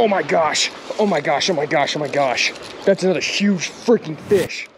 Oh my gosh. Oh my gosh. Oh my gosh. Oh my gosh. That's another huge freaking fish.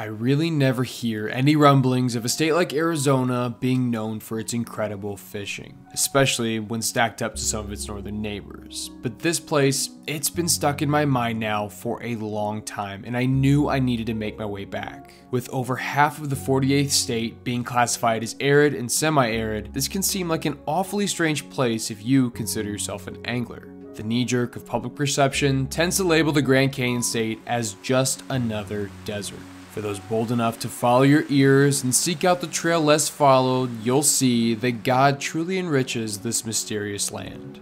I really never hear any rumblings of a state like Arizona being known for its incredible fishing, especially when stacked up to some of its northern neighbors. But this place, it's been stuck in my mind now for a long time, and I knew I needed to make my way back. With over half of the 48th state being classified as arid and semi arid, this can seem like an awfully strange place if you consider yourself an angler. The knee jerk of public perception tends to label the Grand Canyon State as just another desert. For those bold enough to follow your ears and seek out the trail less followed, you'll see that God truly enriches this mysterious land.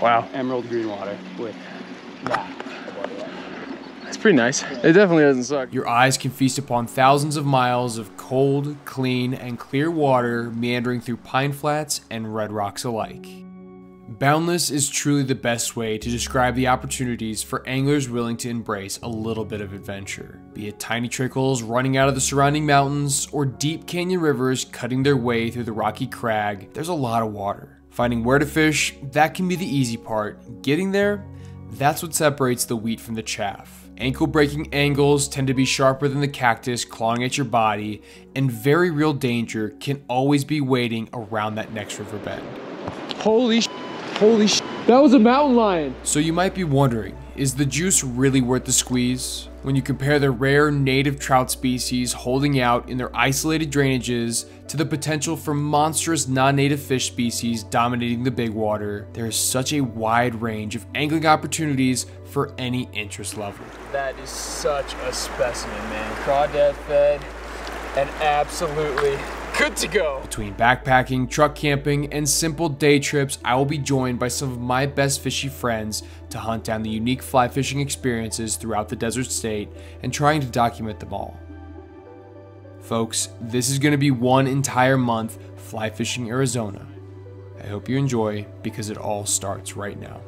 Wow. Emerald green water with that. That's pretty nice. It definitely doesn't suck. Your eyes can feast upon thousands of miles of cold, clean, and clear water meandering through pine flats and red rocks alike. Boundless is truly the best way to describe the opportunities for anglers willing to embrace a little bit of adventure. Be it tiny trickles running out of the surrounding mountains or deep canyon rivers cutting their way through the rocky crag, there's a lot of water. Finding where to fish, that can be the easy part. Getting there, that's what separates the wheat from the chaff. Ankle breaking angles tend to be sharper than the cactus clawing at your body, and very real danger can always be waiting around that next river bend. Holy Holy sh- That was a mountain lion. So you might be wondering, is the juice really worth the squeeze? When you compare the rare native trout species holding out in their isolated drainages to the potential for monstrous non-native fish species dominating the big water, there is such a wide range of angling opportunities for any interest level. That is such a specimen, man. Crawdad fed and absolutely good to go. Between backpacking, truck camping, and simple day trips, I will be joined by some of my best fishy friends to hunt down the unique fly fishing experiences throughout the desert state and trying to document them all. Folks, this is going to be one entire month fly fishing Arizona. I hope you enjoy because it all starts right now.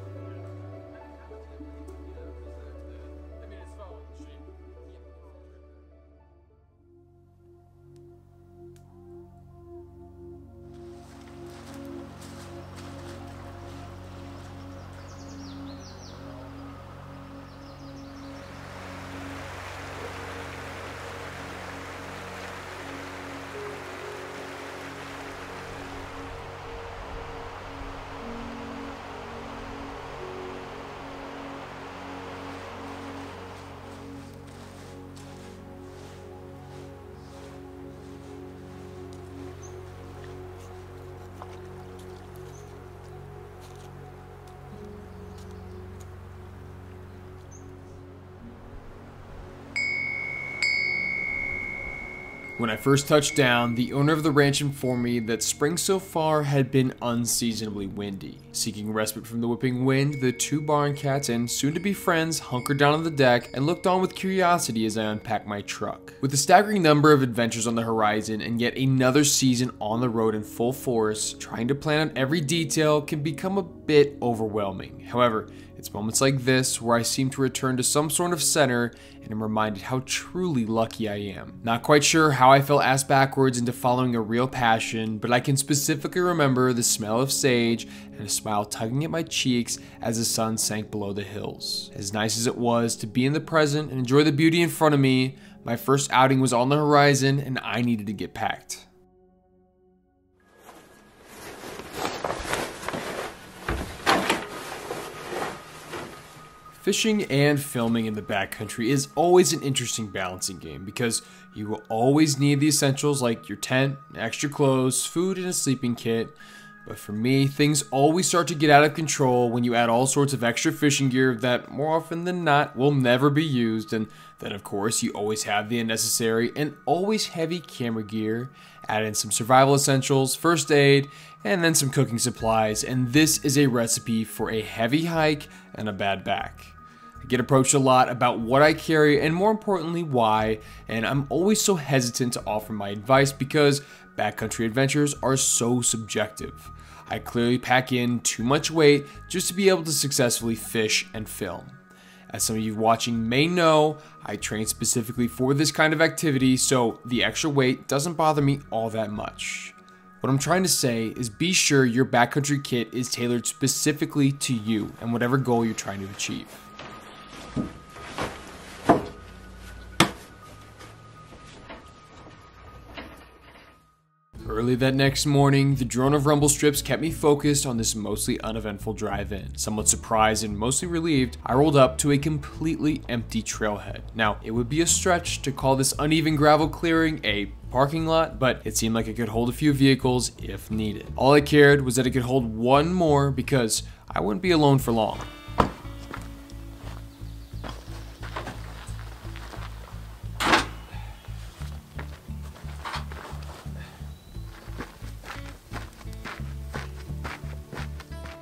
When I first touched down, the owner of the ranch informed me that spring so far had been unseasonably windy. Seeking respite from the whipping wind, the two barn cats and soon-to-be friends hunkered down on the deck and looked on with curiosity as I unpacked my truck. With a staggering number of adventures on the horizon and yet another season on the road in full force, trying to plan out every detail can become a bit overwhelming. However, it's moments like this where I seem to return to some sort of center and am reminded how truly lucky I am. Not quite sure how I fell ass backwards into following a real passion, but I can specifically remember the smell of sage and a smile tugging at my cheeks as the sun sank below the hills. As nice as it was to be in the present and enjoy the beauty in front of me, my first outing was on the horizon and I needed to get packed. Fishing and filming in the backcountry is always an interesting balancing game because you will always need the essentials like your tent, extra clothes, food, and a sleeping kit. But for me, things always start to get out of control when you add all sorts of extra fishing gear that more often than not will never be used. And then, of course, you always have the unnecessary and always heavy camera gear. Add in some survival essentials, first aid, and then some cooking supplies. And this is a recipe for a heavy hike and a bad back. I get approached a lot about what I carry and more importantly why, and I'm always so hesitant to offer my advice because backcountry adventures are so subjective. I clearly pack in too much weight just to be able to successfully fish and film. As some of you watching may know, I train specifically for this kind of activity, so the extra weight doesn't bother me all that much. What I'm trying to say is be sure your backcountry kit is tailored specifically to you and whatever goal you're trying to achieve. Early that next morning, the drone of rumble strips kept me focused on this mostly uneventful drive in. Somewhat surprised and mostly relieved, I rolled up to a completely empty trailhead. Now, it would be a stretch to call this uneven gravel clearing a parking lot, but it seemed like it could hold a few vehicles if needed. All I cared was that it could hold one more because I wouldn't be alone for long.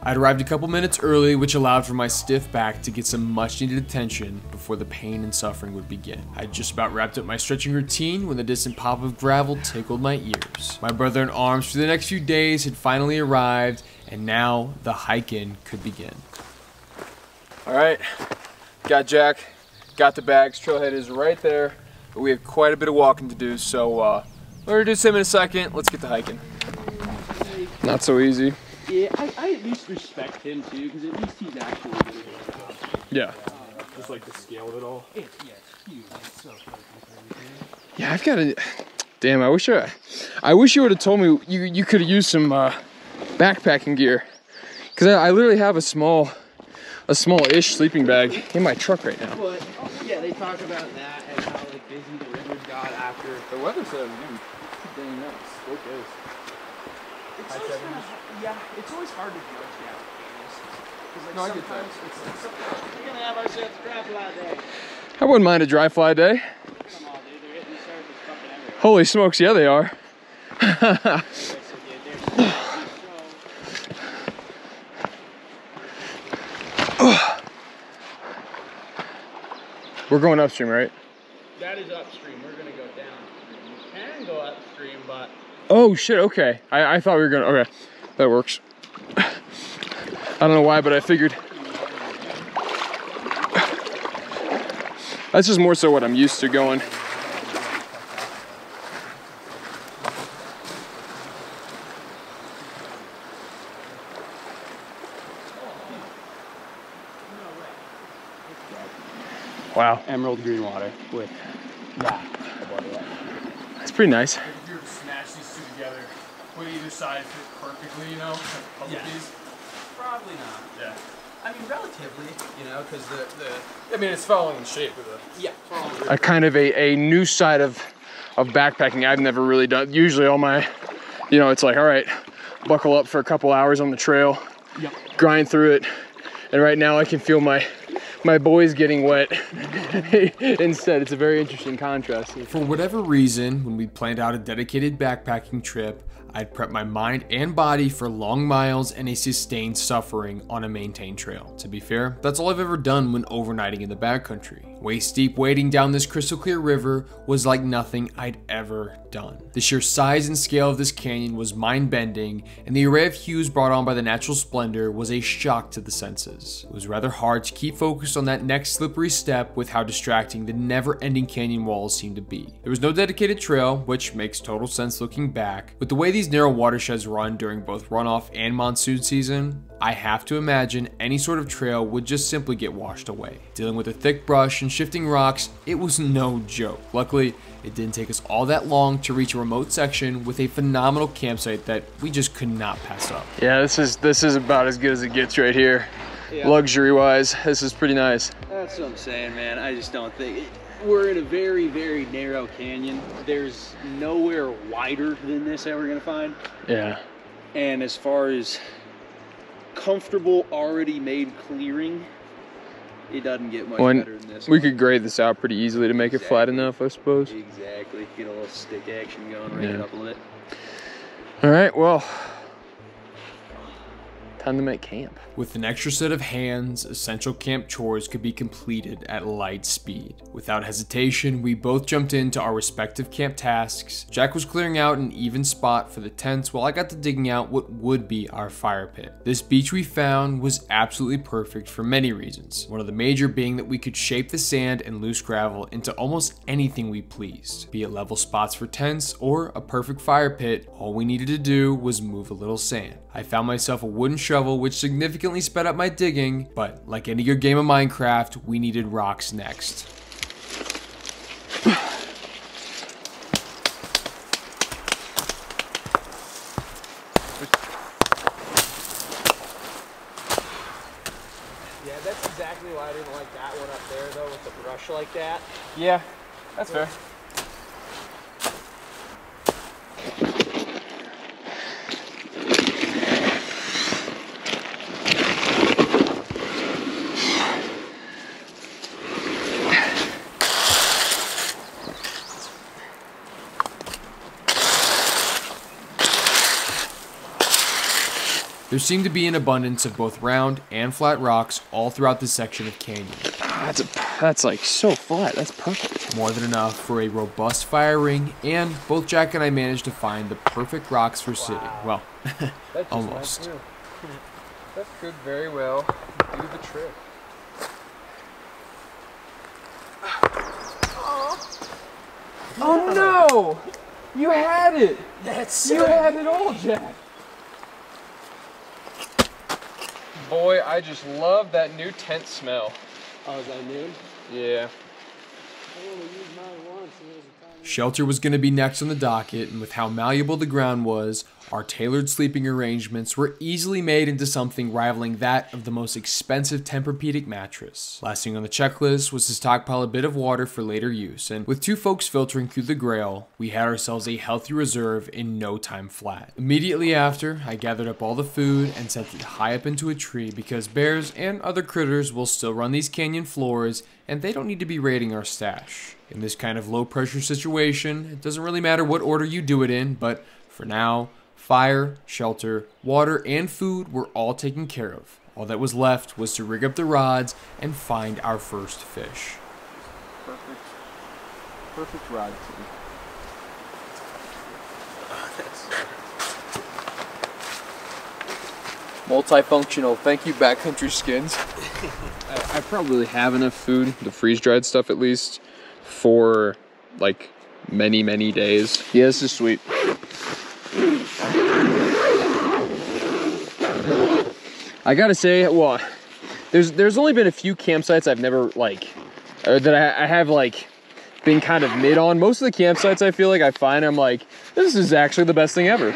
I'd arrived a couple minutes early, which allowed for my stiff back to get some much needed attention before the pain and suffering would begin. I'd just about wrapped up my stretching routine when the distant pop of gravel tickled my ears. My brother in arms for the next few days had finally arrived, and now the hike in could begin. All right, got Jack, got the bags. Trailhead is right there, but we have quite a bit of walking to do, so uh, we're gonna do him in a second. Let's get the hiking. Not so easy. Yeah, I, I at least respect him too, because at least he's actually doing his job. Yeah. Just like the scale of it all. It's, yeah, it's huge. It's so fucking crazy. Yeah, I've got a. Damn, I wish I. I wish you would have told me you you could have used some uh, backpacking gear, because I, I literally have a small, a small-ish sleeping bag in my truck right now. But yeah, they talk about that and how like busy the rivers got after. The weather's uh, again, dang nice. Look at this. It's always kinda, yeah, it's always hard to judge nowadays. 'Cause, like, No, I get that. sometimes It's like sometimes we're gonna have ourselves a dry fly day. I wouldn't mind a dry fly day. Come on, dude, they're hitting the surface fucking everywhere. Holy smokes, yeah they are. So, dude, there's so We're going upstream, right? That is upstream. We're gonna go downstream. We can go upstream, but Oh shit, okay. I, I thought we were gonna okay. That works. I don't know why, but I figured that's just more so what I'm used to going. Wow, emerald green water with that that's pretty nice. If you were to smash these two together, would either side fit perfectly, you know? Puzzle Yeah. piece? Probably not. Yeah. I mean, relatively, you know, because the the I mean, it's following the shape of the. yeah. a kind of a, a new side of of backpacking I've never really done. Usually all my you know, it's like, all right, buckle up for a couple hours on the trail, Yep. grind through it. And right now I can feel my my boys getting wet. Instead, it's a very interesting contrast. For whatever reason, when we planned out a dedicated backpacking trip, I'd prep my mind and body for long miles and a sustained suffering on a maintained trail. To be fair, that's all I've ever done when overnighting in the backcountry. Waist deep wading down this crystal clear river was like nothing I'd ever done. The sheer size and scale of this canyon was mind bending, and the array of hues brought on by the natural splendor was a shock to the senses. It was rather hard to keep focused on that next slippery step with how distracting the never ending canyon walls seemed to be. There was no dedicated trail, which makes total sense looking back. With the way these narrow watersheds run during both runoff and monsoon season, I have to imagine any sort of trail would just simply get washed away. Dealing with the thick brush and shifting rocks, it was no joke. Luckily, it didn't take us all that long to reach a remote section with a phenomenal campsite that we just could not pass up. Yeah, this is this is about as good as it gets right here. Yeah. Luxury wise, this is pretty nice. That's what I'm saying, man. I just don't think we're in a very, very narrow canyon. There's nowhere wider than this that we're gonna find. Yeah. And as far as comfortable, already made clearing, it doesn't get much When better than this. we one. could grade this out pretty easily to make it flat enough, I suppose. exactly get a little stick action going, Yeah. up a little bit. All right, well, camp. With an extra set of hands, essential camp chores could be completed at light speed. Without hesitation, we both jumped into our respective camp tasks. Jack was clearing out an even spot for the tents while I got to digging out what would be our fire pit. This beach we found was absolutely perfect for many reasons. One of the major being that we could shape the sand and loose gravel into almost anything we pleased. Be it level spots for tents or a perfect fire pit, all we needed to do was move a little sand. I found myself a wooden shovel which significantly sped up my digging, but like any good game of Minecraft, we needed rocks next. Yeah, that's exactly why I didn't like that one up there though with the brush like that. Yeah, that's fair. There seemed to be an abundance of both round and flat rocks all throughout this section of canyon. That's a, that's like so flat. That's perfect. More than enough for a robust fire ring, and both Jack and I managed to find the perfect rocks for sitting. Well, almost. That could very well do the trick. Oh no! You had it! That's You had it all, Jack! Boy, I just love that new tent smell. Oh, is that new? Yeah. Shelter was going to be next on the docket, and with how malleable the ground was, our tailored sleeping arrangements were easily made into something rivaling that of the most expensive Tempur-Pedic mattress. Lasting on the checklist was to stockpile a bit of water for later use, and with two folks filtering through the Grayl, we had ourselves a healthy reserve in no time flat. Immediately after, I gathered up all the food and set it high up into a tree because bears and other critters will still run these canyon floors, and they don't need to be raiding our stash. In this kind of low pressure situation, it doesn't really matter what order you do it in, but for now, fire, shelter, water, and food were all taken care of. All that was left was to rig up the rods and find our first fish. Perfect. Perfect rod team. Multifunctional. Thank you, Backcountry Skins. I, I probably have enough food, the freeze dried stuff at least, for like many, many days. Yeah, this is sweet. I gotta say, well, there's there's only been a few campsites I've never like, or that I, I have like been kind of mid on. Most of the campsites I feel like I find I'm like, this is actually the best thing ever.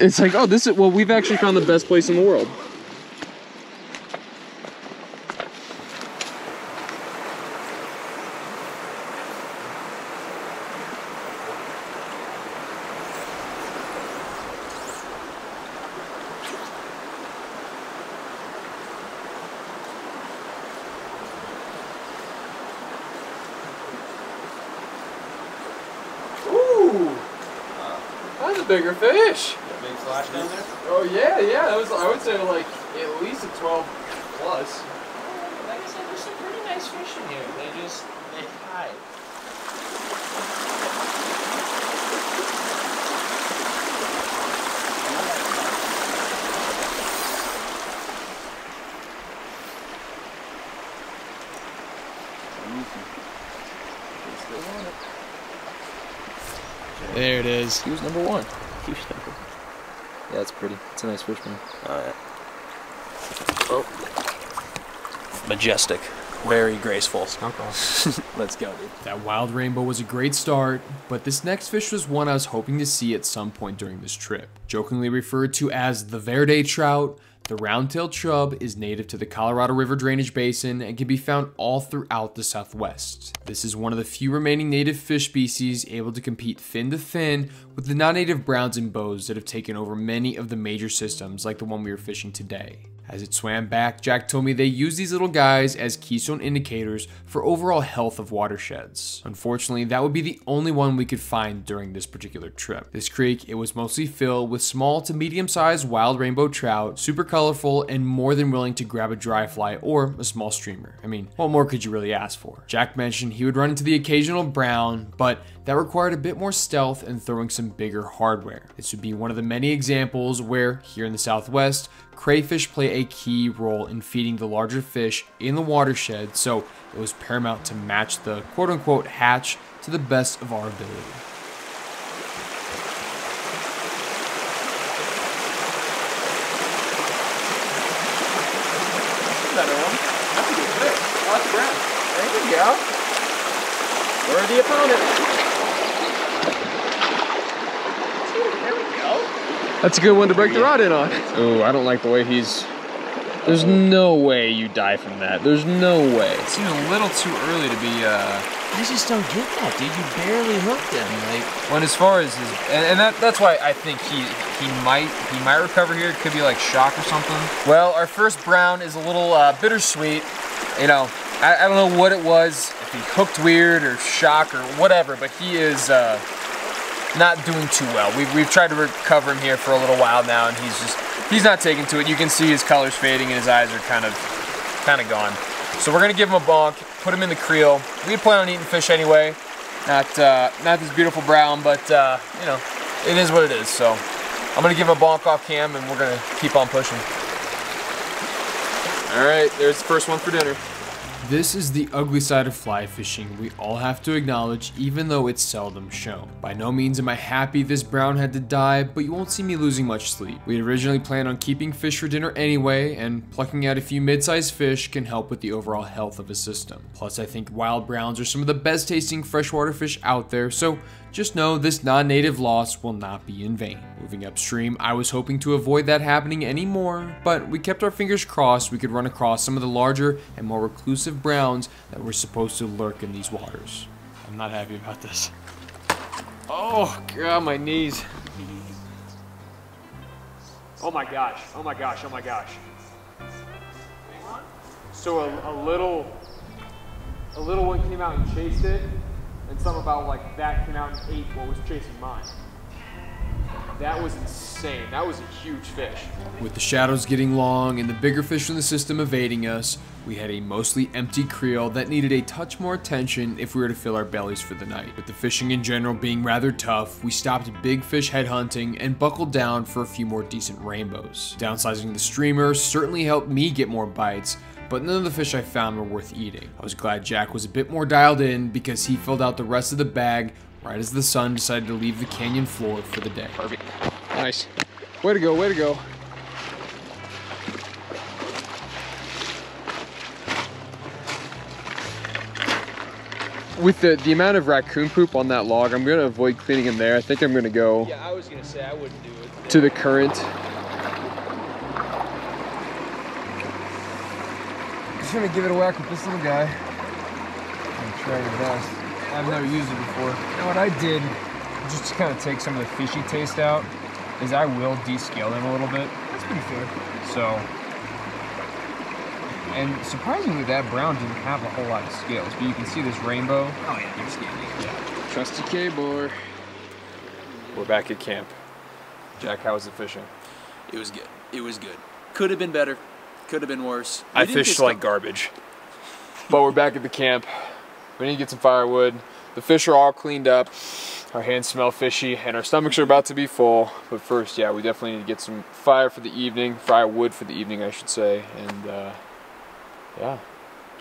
It's like, oh, this is well, we've actually found the best place in the world. Fish. Big flash down there? Oh yeah, yeah. That was I would say like at least a 12 plus. Like I said, there's some pretty nice fish in here. They just, they hide. There it is. He was number one. Huge number. Yeah, that's pretty. It's a nice fish, man. Alright. Oh. Majestic. Very graceful. Let's go, dude. That wild rainbow was a great start, but this next fish was one I was hoping to see at some point during this trip. Jokingly referred to as the Verde trout, the round-tailed chub is native to the Colorado River drainage basin and can be found all throughout the southwest. This is one of the few remaining native fish species able to compete fin to fin with the non-native browns and bows that have taken over many of the major systems like the one we are fishing today. As it swam back, Jack told me they use these little guys as keystone indicators for overall health of watersheds. Unfortunately, that would be the only one we could find during this particular trip. This creek, it was mostly filled with small to medium sized wild rainbow trout, super colorful and more than willing to grab a dry fly or a small streamer. I mean, what more could you really ask for? Jack mentioned he would run into the occasional brown, but that required a bit more stealth and throwing some bigger hardware. This would be one of the many examples where, here in the Southwest, crayfish play a key role in feeding the larger fish in the watershed, so it was paramount to match the quote unquote hatch to the best of our ability. Another one. That's a good fish. Oh, that's brown. There you go. Where the opponent? There we go. That's a good one to break the rod in on. Oh, I don't like the way he's. There's no way you die from that. There's no way. It Seems a little too early to be. uh I just don't get that, dude. You barely hooked him. Like, When as far as his, and, and that, that's why I think he he might he might recover here. It could be like shock or something. Well, our first brown is a little uh, bittersweet. You know, I, I don't know what it was. If he hooked weird or shock or whatever, but he is uh, not doing too well. We've we've tried to recover him here for a little while now, and he's just he's not taking to it. You can see his colors fading and his eyes are kind of kind of gone. So we're gonna give him a bonk, put him in the creel. We plan on eating fish anyway. Not uh, not this beautiful brown, but uh, you know, it is what it is. So I'm gonna give him a bonk off cam, and we're gonna keep on pushing. All right, there's the first one for dinner. This is the ugly side of fly fishing we all have to acknowledge even though it's seldom shown. By no means am I happy this brown had to die, but you won't see me losing much sleep. We originally planned on keeping fish for dinner anyway, and plucking out a few mid-sized fish can help with the overall health of a system. Plus I think wild browns are some of the best tasting freshwater fish out there, so just know this non-native loss will not be in vain. Moving upstream, I was hoping to avoid that happening anymore, but we kept our fingers crossed we could run across some of the larger and more reclusive browns that were supposed to lurk in these waters. I'm not happy about this. Oh god, my knees. Oh my gosh, oh my gosh, oh my gosh. So a, a little, a little one came out and chased it, and some about like that came out and ate what was chasing mine. That was insane. That was a huge fish. With the shadows getting long and the bigger fish in the system evading us, we had a mostly empty creel that needed a touch more attention if we were to fill our bellies for the night. With the fishing in general being rather tough, we stopped big fish head hunting and buckled down for a few more decent rainbows. Downsizing the streamer certainly helped me get more bites, but none of the fish I found were worth eating. I was glad Jack was a bit more dialed in because he filled out the rest of the bag right as the sun decided to leave the canyon floor for the day. Perfect. Nice. Way to go, way to go. With the, the amount of raccoon poop on that log, I'm gonna avoid cleaning in there. I think I'm gonna go Yeah, I was gonna say I wouldn't do it. to the current. I'm just gonna give it a whack with this little guy. I'm trying my best. I've never used it before. And what I did, just to kind of take some of the fishy taste out, is I will descale them a little bit. That's pretty fair. So, and surprisingly, that brown didn't have a whole lot of scales, but you can see this rainbow. Oh yeah, they're scanning. Trusty Ka-Bar. We're back at camp. Jack, how was the fishing? It was good. It was good. Could have been better. Could have been worse. I We didn't fished get like garbage. But we're back at the camp. We need to get some firewood. The fish are all cleaned up. Our hands smell fishy, and our stomachs are about to be full. But first, yeah, we definitely need to get some fire for the evening, firewood for the evening, I should say, and uh, yeah,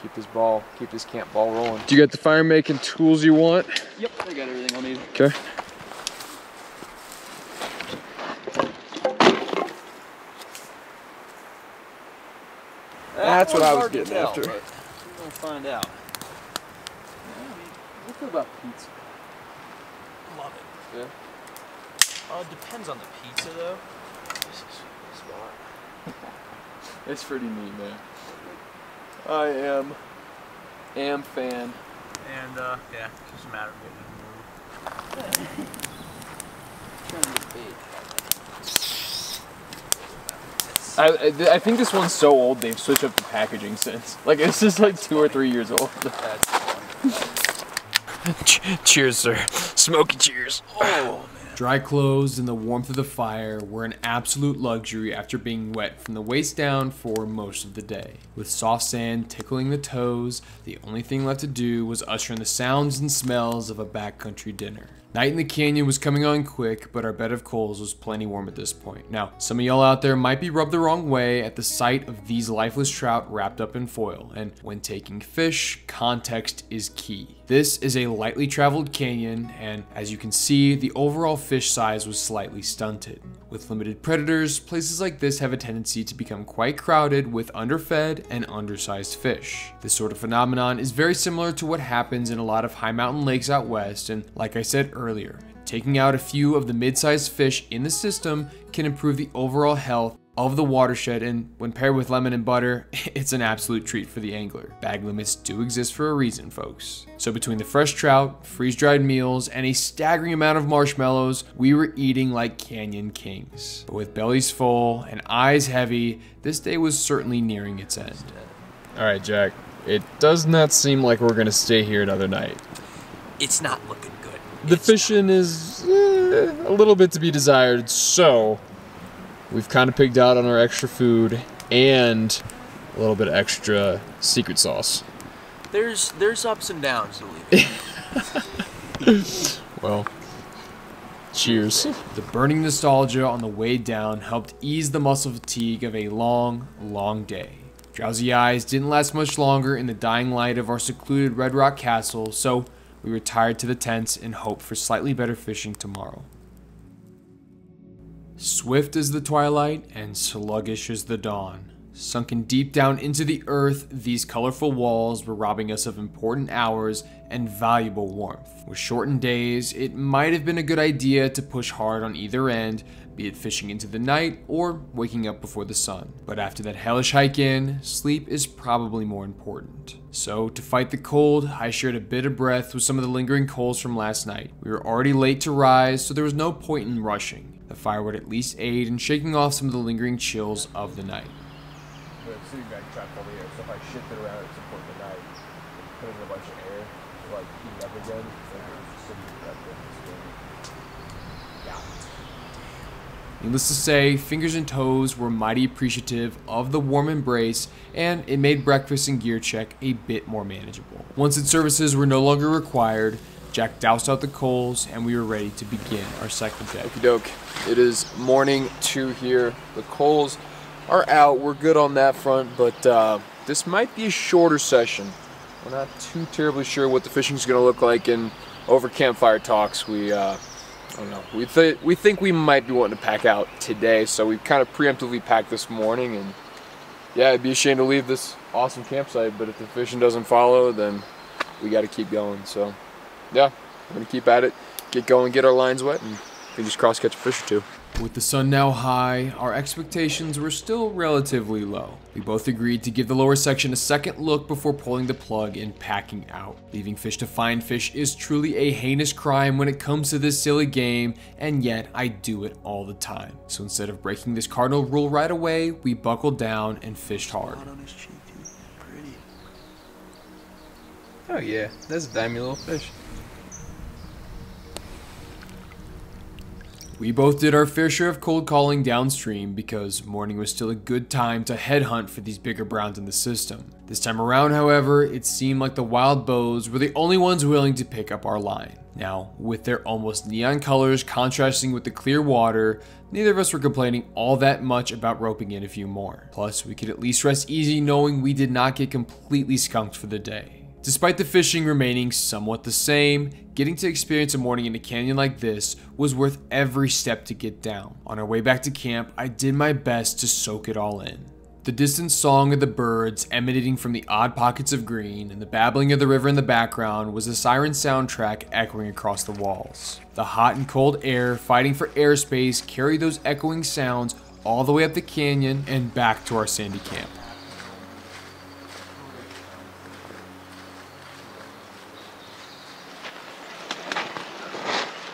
keep this ball, keep this camp ball rolling. Do you got the fire making tools you want? Yep, I got everything I'll need. Okay. That's what I was getting tell, after. We'll find out. What about pizza? love it. Yeah. Uh, depends on the pizza though. It's pretty neat, man. I am, am fan. And uh, yeah, it's just a matter of getting it moved. Trying to get bait. I, I, I think this one's so old they've switched up the packaging since. Like it's just like two or three years old. cheers, sir. Smoky cheers. Oh. Dry clothes and the warmth of the fire were an absolute luxury after being wet from the waist down for most of the day. With soft sand tickling the toes, the only thing left to do was usher in the sounds and smells of a backcountry dinner. Night in the canyon was coming on quick, but our bed of coals was plenty warm at this point. Now, some of y'all out there might be rubbed the wrong way at the sight of these lifeless trout wrapped up in foil, and when taking fish, context is key. This is a lightly traveled canyon, and as you can see, the overall fish size was slightly stunted. With limited predators, places like this have a tendency to become quite crowded with underfed and undersized fish. This sort of phenomenon is very similar to what happens in a lot of high mountain lakes out west, and like I said earlier, taking out a few of the mid-sized fish in the system can improve the overall health of the watershed and when paired with lemon and butter, it's an absolute treat for the angler. Bag limits do exist for a reason, folks. So between the fresh trout, freeze-dried meals, and a staggering amount of marshmallows, we were eating like canyon kings. But with bellies full and eyes heavy, this day was certainly nearing its end. All right, Jack. It does not seem like we're gonna stay here another night. It's not looking good. The It's fishing is eh, a little bit to be desired, so we've kind of pigged out on our extra food and a little bit of extra secret sauce. There's there's ups and downs to leave. Well, cheers. The burning nostalgia on the way down helped ease the muscle fatigue of a long, long day. Drowsy eyes didn't last much longer in the dying light of our secluded Red Rock Castle, so we retired to the tents in hope for slightly better fishing tomorrow. Swift as the twilight and sluggish as the dawn. Sunken deep down into the earth, these colorful walls were robbing us of important hours and valuable warmth. With shortened days, it might have been a good idea to push hard on either end, be it fishing into the night or waking up before the sun. But after that hellish hike in, sleep is probably more important. So, to fight the cold, I shared a bit of breath with some of the lingering coals from last night. We were already late to rise, so there was no point in rushing. The fire would at least aid in shaking off some of the lingering chills of the night. The sitting bag trapped over here, so if I shift it around to support the night, put in a bunch of air, like heat up again, Needless to say, fingers and toes were mighty appreciative of the warm embrace, and it made breakfast and gear check a bit more manageable. Once its services were no longer required, Jack doused out the coals, and we were ready to begin our cycle day. doke. It is morning two here. The coals are out. We're good on that front, but uh, this might be a shorter session. We're not too terribly sure what the fishing's going to look like, and over campfire talks, we uh, I don't know. We th- we think we might be wanting to pack out today, so we kind of preemptively packed this morning, and yeah, it'd be a shame to leave this awesome campsite, but if the fishing doesn't follow, then we got to keep going. So yeah, we're gonna keep at it, get going, get our lines wet, and we just cross catch a fish or two. With the sun now high, our expectations were still relatively low. We both agreed to give the lower section a second look before pulling the plug and packing out. Leaving fish to find fish is truly a heinous crime when it comes to this silly game, and yet I do it all the time. So instead of breaking this cardinal rule right away, we buckled down and fished hard. on his cheek, dude. Pretty. Oh yeah, that's a dimey little fish. We both did our fair share of cold calling downstream because morning was still a good time to headhunt for these bigger browns in the system. This time around, however, it seemed like the wild bows were the only ones willing to pick up our line. Now, with their almost neon colors contrasting with the clear water, neither of us were complaining all that much about roping in a few more. Plus, we could at least rest easy knowing we did not get completely skunked for the day. Despite the fishing remaining somewhat the same, getting to experience a morning in a canyon like this was worth every step to get down. On our way back to camp, I did my best to soak it all in. The distant song of the birds emanating from the odd pockets of green and the babbling of the river in the background was a siren soundtrack echoing across the walls. The hot and cold air fighting for airspace carried those echoing sounds all the way up the canyon and back to our sandy camp.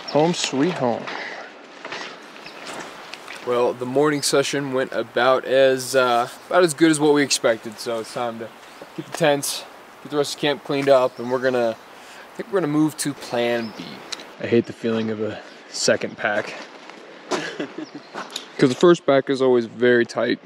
Home sweet home. Well, the morning session went about as uh, about as good as what we expected. So it's time to get the tents, get the rest of the camp cleaned up, and we're gonna. I think we're gonna move to Plan B. I hate the feeling of a second pack. Because the first pack is always very tight,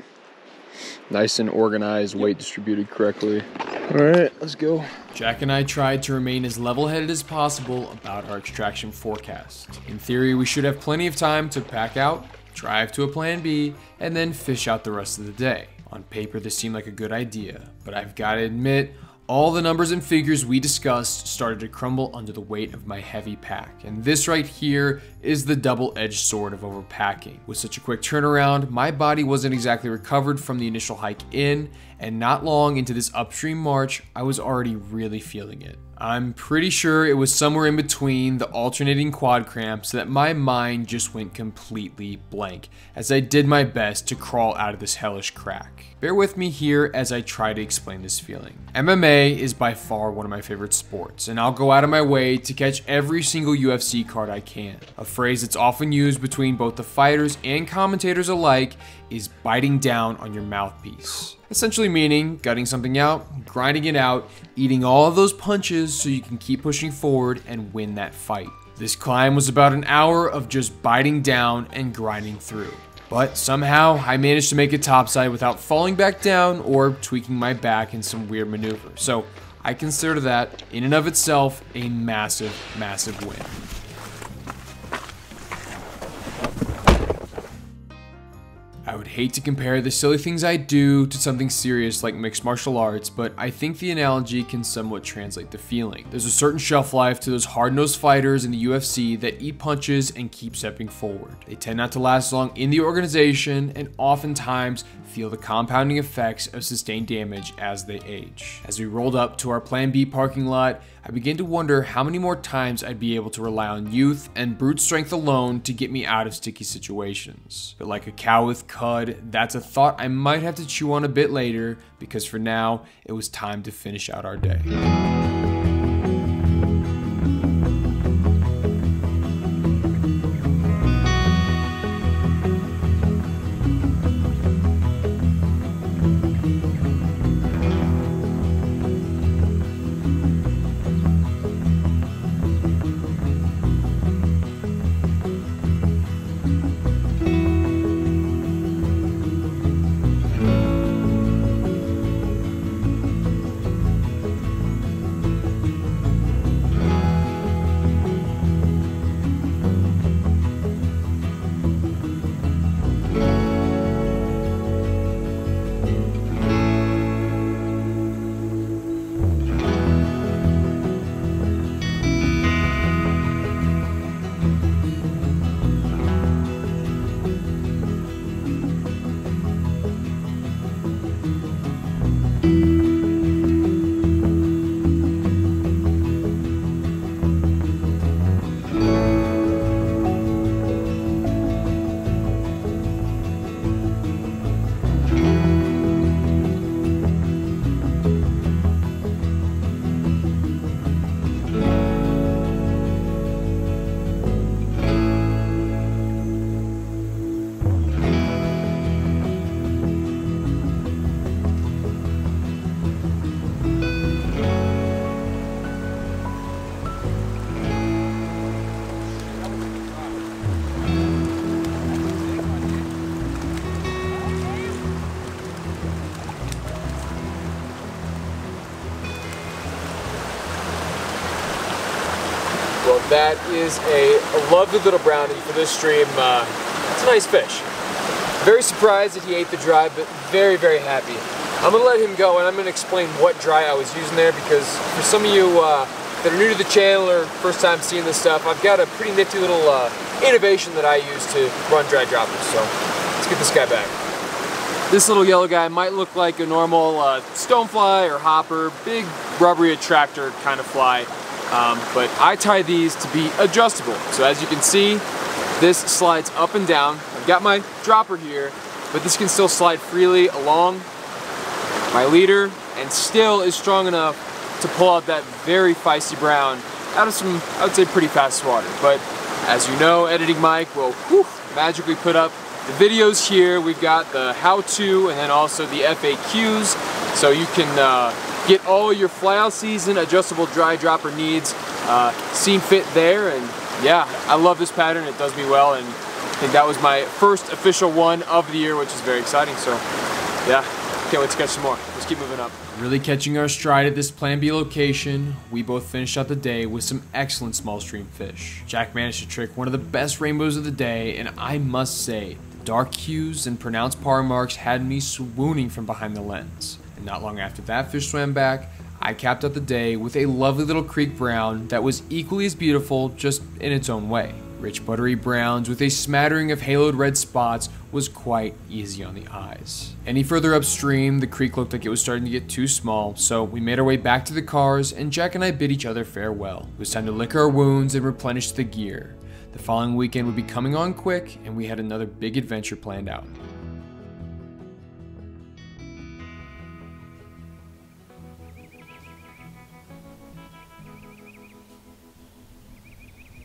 nice and organized, weight distributed correctly. All right, let's go. Jack and I tried to remain as level headed as possible about our extraction forecast. In theory, we should have plenty of time to pack out, drive to a plan B, and then fish out the rest of the day. On paper, this seemed like a good idea, but I've got to admit, all the numbers and figures we discussed started to crumble under the weight of my heavy pack, and this right here is the double edged sword of overpacking. With such a quick turnaround, my body wasn't exactly recovered from the initial hike in, and not long into this upstream march, I was already really feeling it. I'm pretty sure it was somewhere in between the alternating quad cramps that my mind just went completely blank as I did my best to crawl out of this hellish crack. Bear with me here as I try to explain this feeling. MMA is by far one of my favorite sports, and I'll go out of my way to catch every single UFC card I can. A phrase that's often used between both the fighters and commentators alike is biting down on your mouthpiece. Essentially meaning gutting something out, grinding it out, eating all of those punches so you can keep pushing forward and win that fight. This climb was about an hour of just biting down and grinding through. But somehow I managed to make it topside without falling back down or tweaking my back in some weird maneuver. So I consider that, in and of itself, a massive, massive win. Hate to compare the silly things I do to something serious like mixed martial arts, but I think the analogy can somewhat translate the feeling. There's a certain shelf life to those hard-nosed fighters in the UFC that eat punches and keep stepping forward. They tend not to last long in the organization and oftentimes feel the compounding effects of sustained damage as they age. As we rolled up to our Plan B parking lot, I began to wonder how many more times I'd be able to rely on youth and brute strength alone to get me out of sticky situations. But like a cow with cud, that's a thought I might have to chew on a bit later because for now, it was time to finish out our day. That is a, a lovely little brownie for this stream. Uh, it's a nice fish. Very surprised that he ate the dry, but very, very happy. I'm gonna let him go and I'm gonna explain what dry I was using there because for some of you uh, that are new to the channel or first time seeing this stuff, I've got a pretty nifty little uh, innovation that I use to run dry droppers. So let's get this guy back. This little yellow guy might look like a normal uh, stonefly or hopper, big rubbery attractor kind of fly. Um, but I tie these to be adjustable. So as you can see, this slides up and down. I've got my dropper here, but this can still slide freely along my leader and still is strong enough to pull out that very feisty brown out of some, I would say, pretty fast water. But as you know, editing Mike will whew, magically put up the videos here. We've got the how-to and then also the FAQs. So you can uh, get all your Fly All Season adjustable dry dropper needs uh, seen fit there. And yeah, I love this pattern. It does me well. And I think that was my first official one of the year, which is very exciting. So yeah, can't wait to catch some more. Let's keep moving up. Really catching our stride at this Plan B location, we both finished out the day with some excellent small stream fish. Jack managed to trick one of the best rainbows of the day, and I must say, the dark hues and pronounced parr marks had me swooning from behind the lens. Not long after that fish swam back, I capped out the day with a lovely little creek brown that was equally as beautiful, just in its own way. Rich buttery browns with a smattering of haloed red spots was quite easy on the eyes. Any further upstream, the creek looked like it was starting to get too small, so we made our way back to the cars and Jack and I bid each other farewell. It was time to lick our wounds and replenish the gear. The following weekend would be coming on quick and we had another big adventure planned out.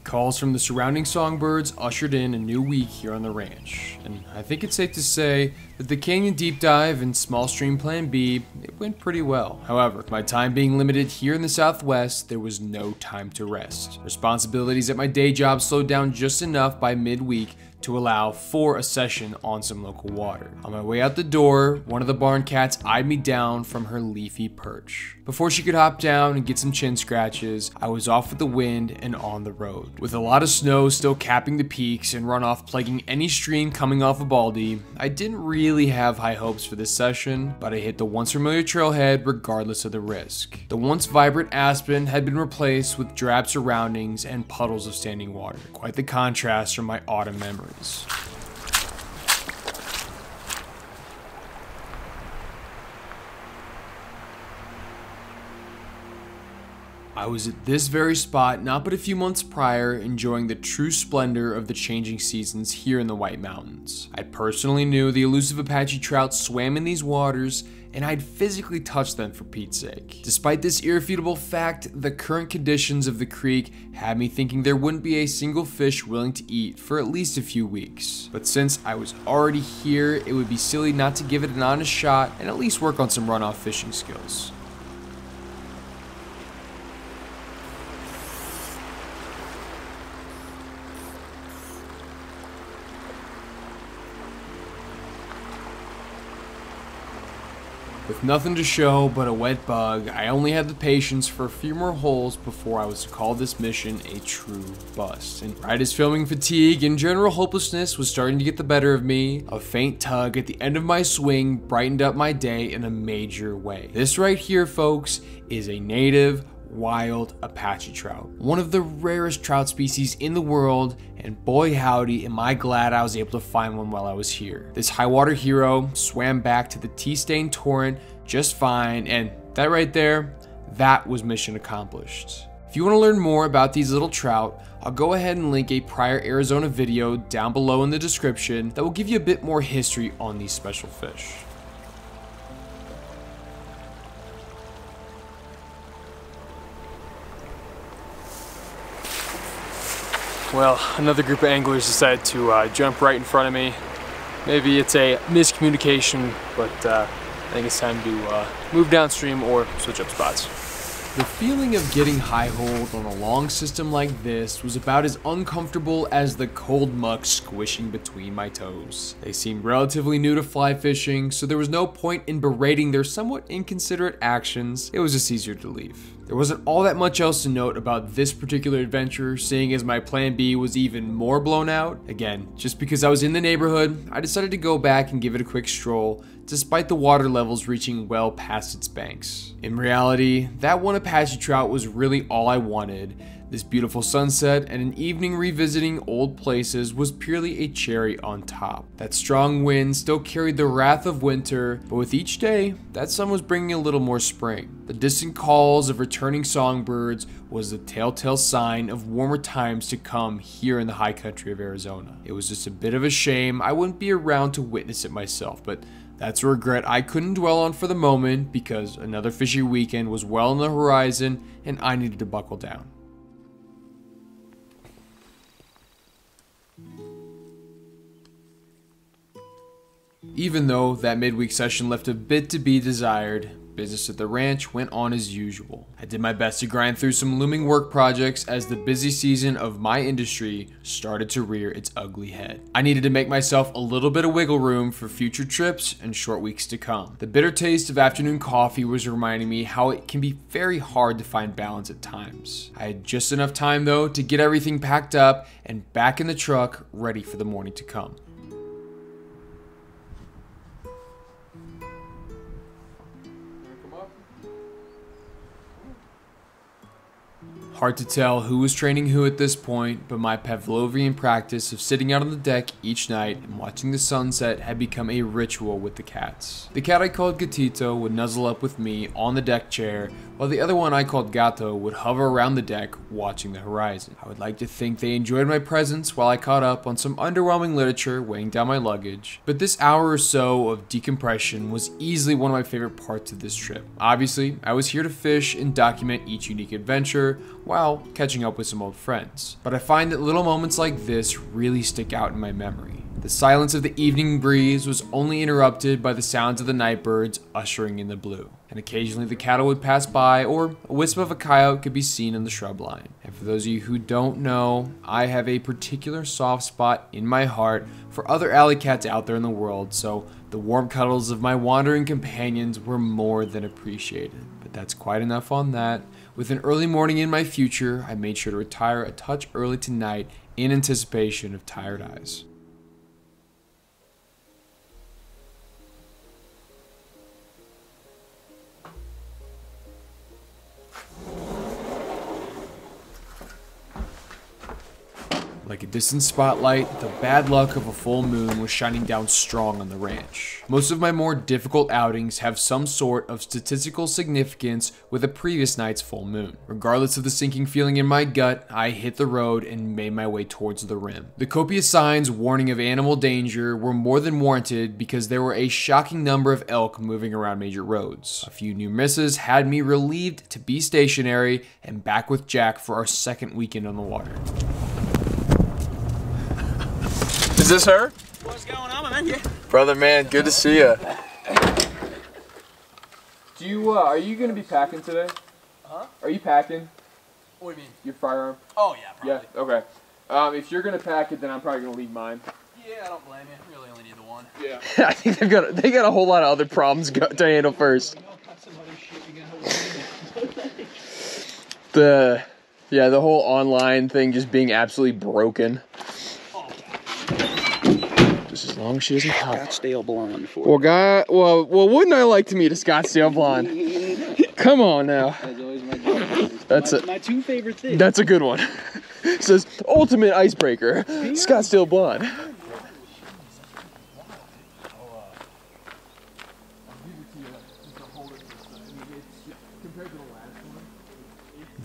Calls from the surrounding songbirds ushered in a new week here on the ranch, and I think it's safe to say that the Canyon Deep Dive and Small Stream Plan B, it went pretty well. However, my time being limited here in the Southwest, there was no time to rest. Responsibilities at my day job slowed down just enough by midweek to allow for a session on some local water. On my way out the door, one of the barn cats eyed me down from her leafy perch. Before she could hop down and get some chin scratches, I was off with the wind and on the road. With a lot of snow still capping the peaks and runoff plaguing any stream coming off of Baldy, I didn't really have high hopes for this session, but I hit the once familiar trailhead regardless of the risk. The once vibrant aspen had been replaced with drab surroundings and puddles of standing water. Quite the contrast from my autumn memories. I was at this very spot not but a few months prior, enjoying the true splendor of the changing seasons here in the White Mountains. I personally knew the elusive Apache trout swam in these waters, and I'd physically touched them for Pete's sake. Despite this irrefutable fact, the current conditions of the creek had me thinking there wouldn't be a single fish willing to eat for at least a few weeks. But since I was already here, it would be silly not to give it an honest shot and at least work on some runoff fishing skills. With nothing to show but a wet bug, I only had the patience for a few more holes before I was to call this mission a true bust. And right as filming fatigue and general hopelessness was starting to get the better of me, a faint tug at the end of my swing brightened up my day in a major way. This right here, folks, is a native wild Apache trout. One of the rarest trout species in the world, and boy howdy am I glad I was able to find one while I was here. This high water hero swam back to the tea-stained torrent just fine, and that right there, that was mission accomplished. If you want to learn more about these little trout, I'll go ahead and link a prior Arizona video down below in the description that will give you a bit more history on these special fish. Well, another group of anglers decided to uh, jump right in front of me. Maybe it's a miscommunication, but uh, I think it's time to uh, move downstream or switch up spots. The feeling of getting high hold on a long system like this was about as uncomfortable as the cold muck squishing between my toes. They seemed relatively new to fly fishing, so there was no point in berating their somewhat inconsiderate actions. It was just easier to leave. There wasn't all that much else to note about this particular adventure, seeing as my plan B was even more blown out. Again, just because I was in the neighborhood, I decided to go back and give it a quick stroll, despite the water levels reaching well past its banks. In reality, that one Apache trout was really all I wanted. This beautiful sunset and an evening revisiting old places was purely a cherry on top. That strong wind still carried the wrath of winter, but with each day, that sun was bringing a little more spring. The distant calls of returning songbirds was the telltale sign of warmer times to come here in the high country of Arizona. It was just a bit of a shame I wouldn't be around to witness it myself, but that's a regret I couldn't dwell on for the moment because another fishy weekend was well on the horizon and I needed to buckle down. Even though that midweek session left a bit to be desired, business at the ranch went on as usual. I did my best to grind through some looming work projects as the busy season of my industry started to rear its ugly head. I needed to make myself a little bit of wiggle room for future trips and short weeks to come. The bitter taste of afternoon coffee was reminding me how it can be very hard to find balance at times. I had just enough time though to get everything packed up and back in the truck ready for the morning to come. Hard to tell who was training who at this point, but my Pavlovian practice of sitting out on the deck each night and watching the sunset had become a ritual with the cats. The cat I called Gatito would nuzzle up with me on the deck chair, while the other one I called Gato would hover around the deck watching the horizon. I would like to think they enjoyed my presence while I caught up on some underwhelming literature weighing down my luggage, but this hour or so of decompression was easily one of my favorite parts of this trip. Obviously, I was here to fish and document each unique adventure, while catching up with some old friends. But I find that little moments like this really stick out in my memory. The silence of the evening breeze was only interrupted by the sounds of the night birds ushering in the blue. And occasionally the cattle would pass by, or a wisp of a coyote could be seen in the shrub line. And for those of you who don't know, I have a particular soft spot in my heart for other alley cats out there in the world, so the warm cuddles of my wandering companions were more than appreciated. But that's quite enough on that. With an early morning in my future, I made sure to retire a touch early tonight in anticipation of tired eyes. Like a distant spotlight, the bad luck of a full moon was shining down strong on the ranch. Most of my more difficult outings have some sort of statistical significance with a previous night's full moon. Regardless of the sinking feeling in my gut, I hit the road and made my way towards the rim. The copious signs warning of animal danger were more than warranted because there were a shocking number of elk moving around major roads. A few new misses had me relieved to be stationary and back with Jack for our second weekend on the water. Is this her? What's going on, man? Yeah. Brother, man, good to see you. Do you, uh, are you gonna be packing today? Huh? Are you packing What do you mean? your firearm? Oh yeah, probably. Yeah, okay. Um, if you're gonna pack it, then I'm probably gonna leave mine. Yeah, I don't blame you. Really only need the one. Yeah. I think they've got they got a whole lot of other problems go, to handle first. The yeah, the whole online thing just being absolutely broken. As long as she doesn't talk. Scottsdale blonde for Well, guy, well, well, wouldn't I like to meet a Scottsdale blonde? Come on now, That's always my. That's my, a- my two favorite things. that's a good one. says ultimate icebreaker, Scottsdale blonde.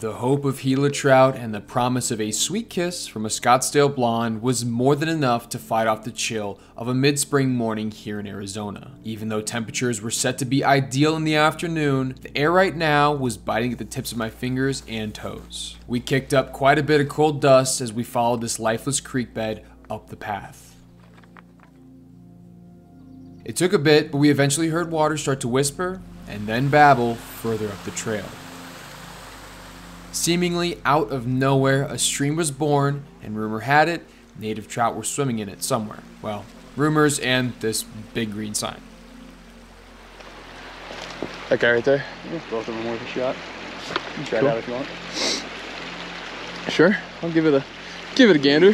The hope of Gila trout and the promise of a sweet kiss from a Scottsdale blonde was more than enough to fight off the chill of a mid spring morning here in Arizona. Even though temperatures were set to be ideal in the afternoon, the air right now was biting at the tips of my fingers and toes. We kicked up quite a bit of cold dust as we followed this lifeless creek bed up the path. It took a bit, but we eventually heard water start to whisper and then babble further up the trail. Seemingly out of nowhere, a stream was born, and rumor had it, native trout were swimming in it somewhere. Well, rumors and this big green sign. That guy right there. Yeah, Both of them worth a shot. You can try Cool. it out if you want. Sure, I'll give it a give it a gander.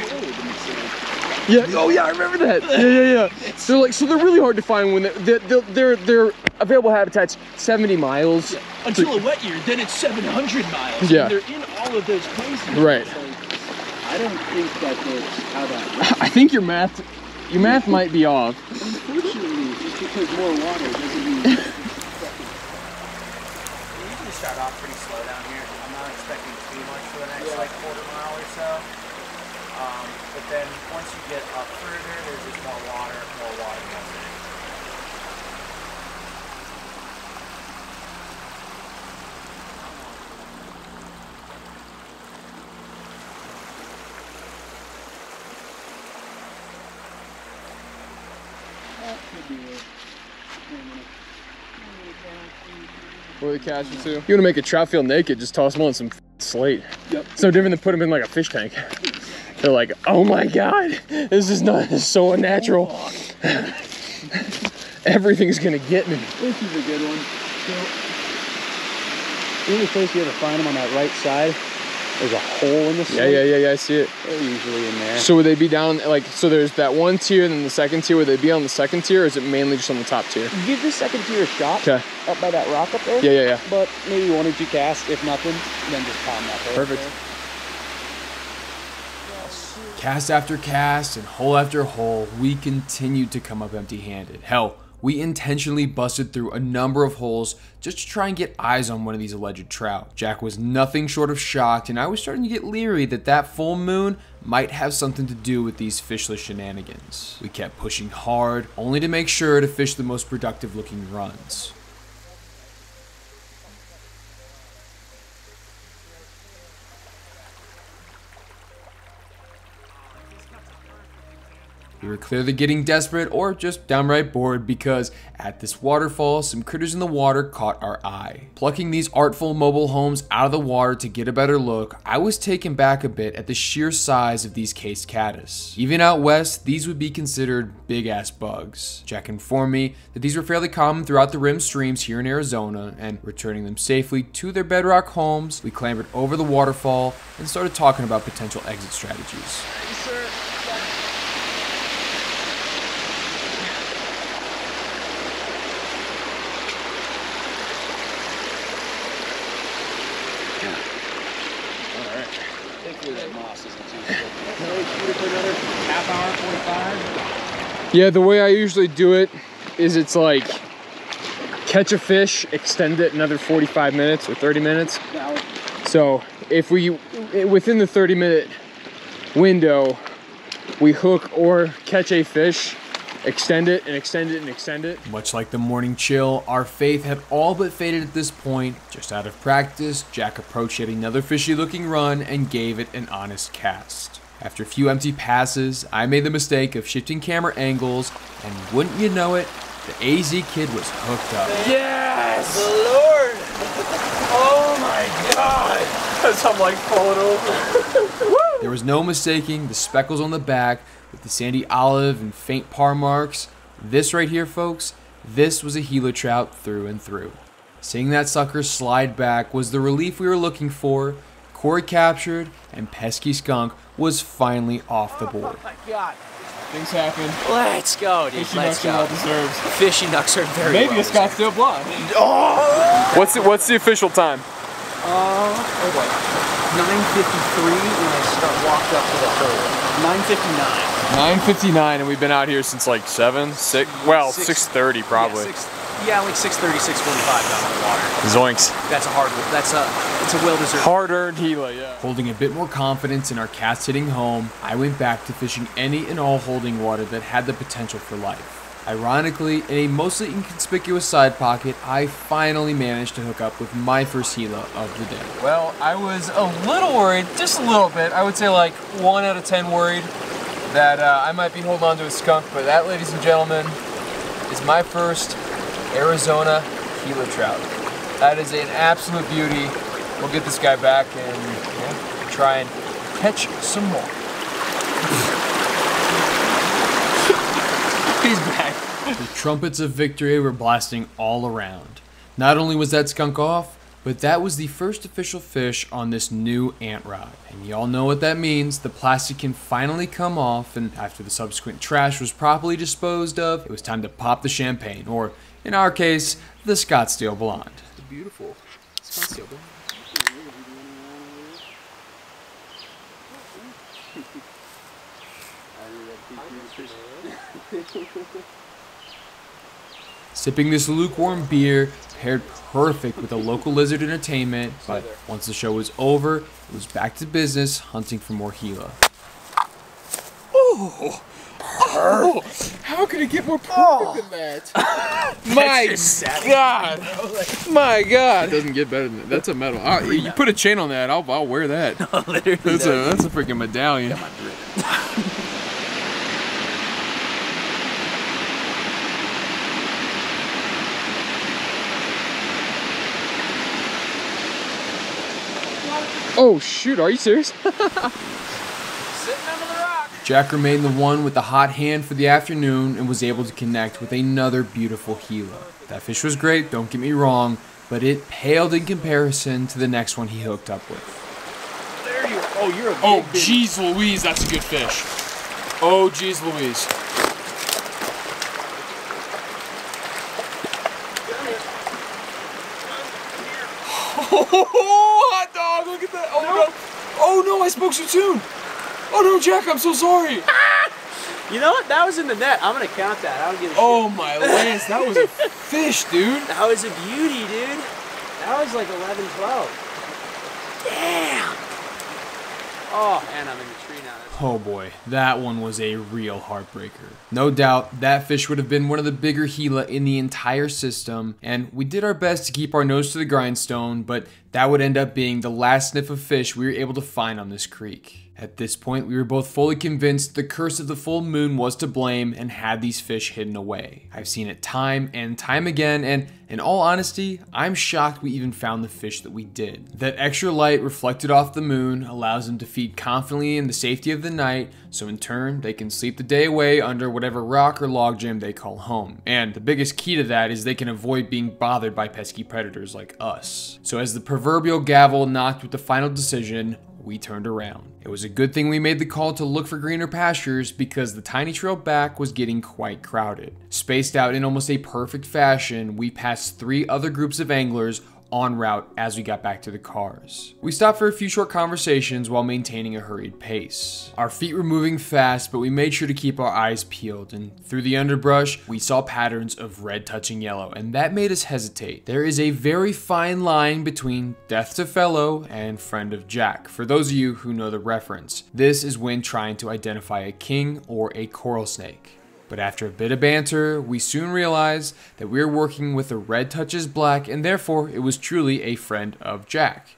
Yeah. Oh yeah, I remember that. Yeah, yeah, yeah. They're like so they're really hard to find when they're they're they're, they're available habitats 70 miles. Until a wet year, then it's 700 miles. Yeah. And they're in all of those places. Right. So, I don't think that that's how that works. I think your math your math might be off. Unfortunately, just because more water doesn't mean. We usually start off pretty slow down here. I'm not expecting too much for the next like quarter mile or so. Um, but then once you get up further, there's just more water, more water comes in. That could The catch or two. You wanna make a trout feel naked, just toss them on some slate. Yep. It's no different than put them in like a fish tank. They're like, oh my god, this is not this is so unnatural. Everything's gonna get me. This is a good one. So, the only place you ever find them on that right side, there's a hole in the Yeah, yeah, yeah, yeah, I see it. They're usually in there. So would they be down like so there's that one tier and then the second tier, would they be on the second tier or is it mainly just on the top tier? Give the second tier a shot Okay. up by that rock up there. Yeah, yeah, yeah. But maybe one or two casts, if nothing, then just pound that hole. Perfect. Cast after cast and hole after hole, we continued to come up empty handed. Hell, we intentionally busted through a number of holes just to try and get eyes on one of these alleged trout. Jack was nothing short of shocked, and I was starting to get leery that that full moon might have something to do with these fishless shenanigans. We kept pushing hard, only to make sure to fish the most productive looking runs. We were clearly getting desperate or just downright bored because at this waterfall, some critters in the water caught our eye. Plucking these artful mobile homes out of the water to get a better look, I was taken back a bit at the sheer size of these case caddis. Even out west, these would be considered big ass bugs. Jack informed me that these were fairly common throughout the rim streams here in Arizona, and returning them safely to their bedrock homes, we clambered over the waterfall and started talking about potential exit strategies that moss isn't too thick. Maybe shoot it for another half hour, 45. Yeah, the way I usually do it is it's like catch a fish, extend it another 45 minutes or 30 minutes. So if we within the 30 minute window, we hook or catch a fish, extend it and extend it and extend it. Much like the morning chill, our faith had all but faded at this point. Just out of practice, Jack approached yet another fishy looking run and gave it an honest cast. After a few empty passes, I made the mistake of shifting camera angles, and wouldn't you know it, the AZ kid was hooked up. Yes! Lord! Oh my god! As I'm like falling over. There was no mistaking the speckles on the back with the sandy olive and faint parr marks. This right here, folks, this was a Gila trout through and through. Seeing that sucker slide back was the relief we were looking for. Corey captured, and pesky skunk was finally off the board. my god. Things happen. Let's go, dude. Fishy Let's nucks are well go. Fishy nucks are very Maybe well a Scottsdale blonde. Oh! What's the, what's the official time? Uh, oh boy. 9.53 when I start walked up to the hole. 9.59. 9:59, and we've been out here since like seven, six. Well, Six- 6:30 probably. Yeah, six, yeah like 6.30, 6.45 down on the water. Zoinks. That's a hard one. That's a, it's a well-deserved. Hard-earned Gila, yeah. Holding a bit more confidence in our cast hitting home, I went back to fishing any and all holding water that had the potential for life. Ironically, in a mostly inconspicuous side pocket, I finally managed to hook up with my first Gila of the day. Well, I was a little worried, just a little bit. I would say like one out of ten worried that uh, I might be holding on to a skunk, but that, ladies and gentlemen, is my first Arizona Gila trout. That is an absolute beauty. We'll get this guy back and yeah, try and catch some more. He's back. The trumpets of victory were blasting all around. Not only was that skunk off, but that was the first official fish on this new ant rod. And y'all know what that means. The plastic can finally come off, and after the subsequent trash was properly disposed of, it was time to pop the champagne, or in our case, the Scottsdale Blonde. Beautiful. Scottsdale, bro. Sipping this lukewarm beer paired perfect with a local lizard entertainment, but once the show was over, it was back to business hunting for more Gila. Oh, how could it get more perfect oh. than that? my God! Like, my God! It doesn't get better than that. That's a medal. I, you no. put a chain on that, I'll, I'll wear that. No, literally. That's no. a that's a freaking medallion. Come on, Oh shoot, are you serious? Jack remained the one with the hot hand for the afternoon and was able to connect with another beautiful Gila. That fish was great, don't get me wrong, but it paled in comparison to the next one he hooked up with. There you Oh, you're a oh, big, Oh, jeez Louise, that's a good fish. Oh, jeez Louise. Oh, hot dog, look at that. Oh, no. Oh, no, I spoke too soon. Oh, no, Jack, I'm so sorry. You know what? That was in the net. I'm gonna count that. I don't give a oh, shit. Oh, my Lance, that was a fish, dude. That was a beauty, dude. That was like 11, 12. Damn. Oh, and I'm in the tree now. That's Oh boy, that one was a real heartbreaker. No doubt, that fish would have been one of the bigger Gila in the entire system, and we did our best to keep our nose to the grindstone, but that would end up being the last sniff of fish we were able to find on this creek. At this point, we were both fully convinced the curse of the full moon was to blame and had these fish hidden away. I've seen it time and time again, and in all honesty, I'm shocked we even found the fish that we did. That extra light reflected off the moon allows them to feed confidently in the safety of the night, so in turn, they can sleep the day away under whatever rock or log jam they call home. And the biggest key to that is they can avoid being bothered by pesky predators like us. So as the proverbial gavel knocked with the final decision, we turned around. It was a good thing we made the call to look for greener pastures because the tiny trail back was getting quite crowded. Spaced out in almost a perfect fashion, we passed three other groups of anglers en route as we got back to the cars. We stopped for a few short conversations while maintaining a hurried pace. Our feet were moving fast, but we made sure to keep our eyes peeled, and through the underbrush, we saw patterns of red touching yellow, and that made us hesitate. There is a very fine line between death to fellow and friend of Jack, for those of you who know the reference. This is when trying to identify a king or a coral snake. But after a bit of banter, we soon realized that we were working with a red touches black, and therefore it was truly a friend of Jack.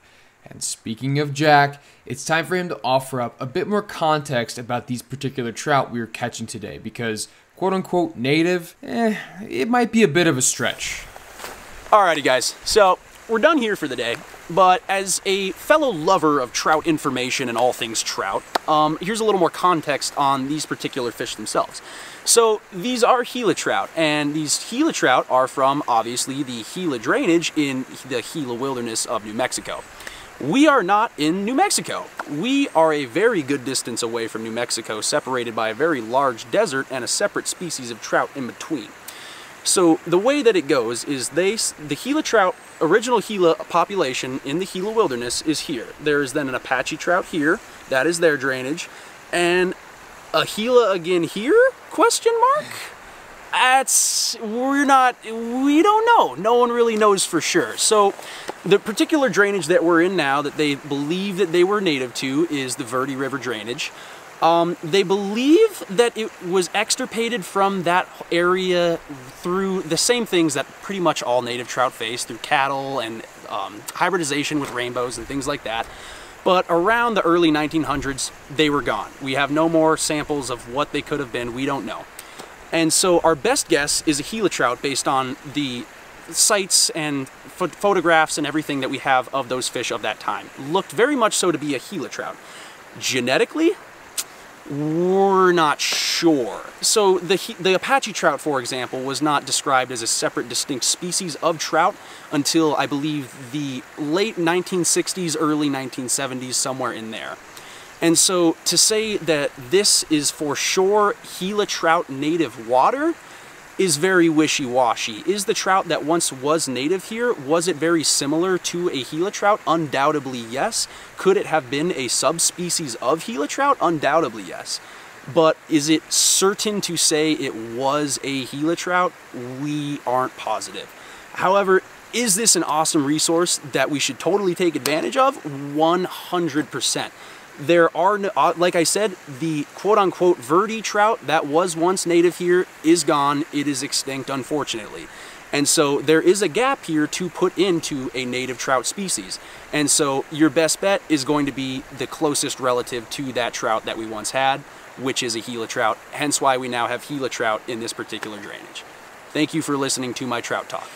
And speaking of Jack, it's time for him to offer up a bit more context about these particular trout we were catching today, because quote unquote native, eh, it might be a bit of a stretch. Alrighty, guys. So we're done here for the day. But as a fellow lover of trout information and all things trout, um, here's a little more context on these particular fish themselves. So these are Gila trout, and these Gila trout are from obviously the Gila drainage in the Gila wilderness of New Mexico. We are not in New Mexico. We are a very good distance away from New Mexico, separated by a very large desert and a separate species of trout in between. So the way that it goes is they the Gila trout original Gila population in the Gila wilderness is here. There is then an Apache trout here, that is their drainage, and a Gila again here? Question mark. That's we're not we don't know. No one really knows for sure. So the particular drainage that we're in now that they believe that they were native to is the Verde River drainage. Um, they believe that it was extirpated from that area through the same things that pretty much all native trout face through cattle and um, hybridization with rainbows and things like that. But around the early 1900s, they were gone. We have no more samples of what they could have been. We don't know. And so our best guess is a Gila trout based on the sites and ph photographs and everything that we have of those fish of that time. Looked very much so to be a Gila trout. Genetically, we're not sure. So the the Apache trout, for example, was not described as a separate, distinct species of trout until I believe the late 1960s, early 1970s, somewhere in there. And so to say that this is for sure Gila trout native water is very wishy-washy. Is the trout that once was native here, was it very similar to a Gila trout? Undoubtedly yes. Could it have been a subspecies of Gila trout? Undoubtedly yes. But is it certain to say it was a Gila trout? We aren't positive. However, is this an awesome resource that we should totally take advantage of? 100% there are, no, uh, like I said, the quote-unquote Verde trout that was once native here is gone. It is extinct, unfortunately. And so there is a gap here to put into a native trout species. And so your best bet is going to be the closest relative to that trout that we once had, which is a Gila trout. Hence why we now have Gila trout in this particular drainage. Thank you for listening to my trout talk.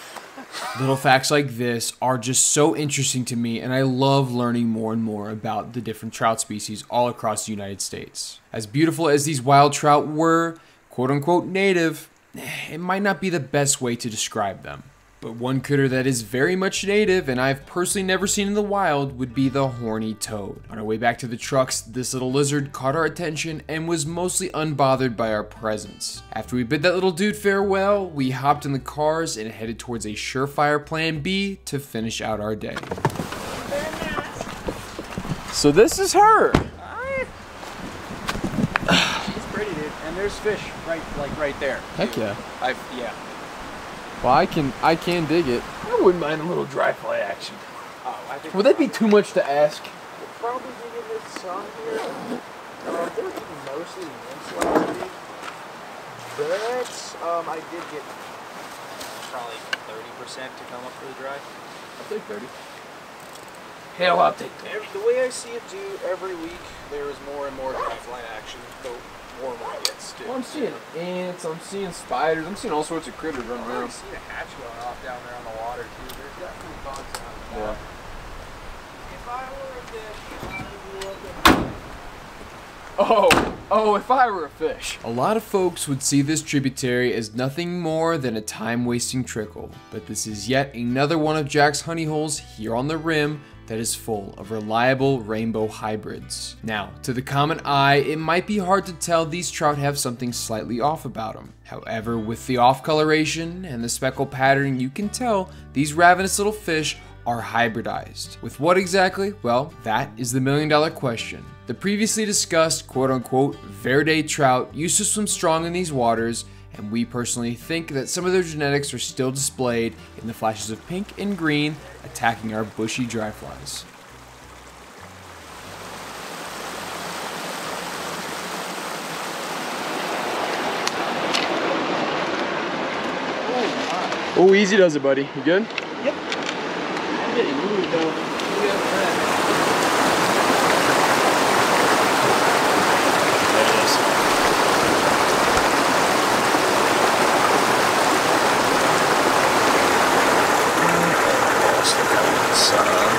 Little facts like this are just so interesting to me, and I love learning more and more about the different trout species all across the United States. As beautiful as these wild trout were, quote unquote native, eh, it might not be the best way to describe them. But one critter that is very much native and I've personally never seen in the wild would be the horny toad. On our way back to the trucks, this little lizard caught our attention and was mostly unbothered by our presence. After we bid that little dude farewell, we hopped in the cars and headed towards a surefire plan B to finish out our day. So this is her. She's pretty, dude. And there's fish right, like right there. Heck yeah. I've, yeah. Well, I can I can dig it. I wouldn't mind a little dry fly action. Oh, I think. Would that be too much to ask? Probably digging this some here. Um, they were eating mostly nymphs last week. But um, I did get probably 30% to come up for the dry. I'll take 30. Hell, I'll take Every, the way I see it do every week, there is more and more dry fly action the warmer it gets. Too. Well, I'm seeing ants, I'm seeing spiders, I'm seeing all sorts of critters running I've already around. a hatch going off down there on the water too. There's definitely bugs out there. Yeah. If I were a fish, I would look Oh, oh, if I were a fish. A lot of folks would see this tributary as nothing more than a time wasting trickle, but this is yet another one of Jack's honey holes here on the rim that is full of reliable rainbow hybrids. Now, to the common eye, it might be hard to tell these trout have something slightly off about them. However, with the off coloration and the speckle pattern, you can tell these ravenous little fish are hybridized. With what exactly? Well, that is the million dollar question. The previously discussed quote unquote Verde trout used to swim strong in these waters, and we personally think that some of their genetics are still displayed in the flashes of pink and green attacking our bushy dry flies. Oh, easy does it, buddy. You good? I'm getting moved though. Look at that. There it is. Let's look at the sun.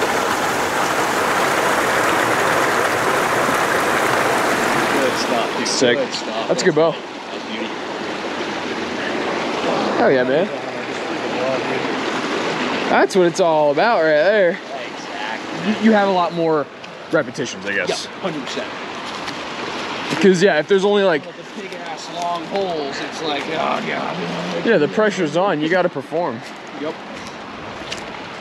Good stuff, dude. Sick. That's a good bow. That's. Hell yeah, man. That's what it's all about right there. Exactly. You, have a lot more repetitions, I guess. Yeah, guess. hundred percent. Because yeah, if there's only like the big ass long holes, it's like, oh god. yeah, the pressure's on, you got to perform. Yep.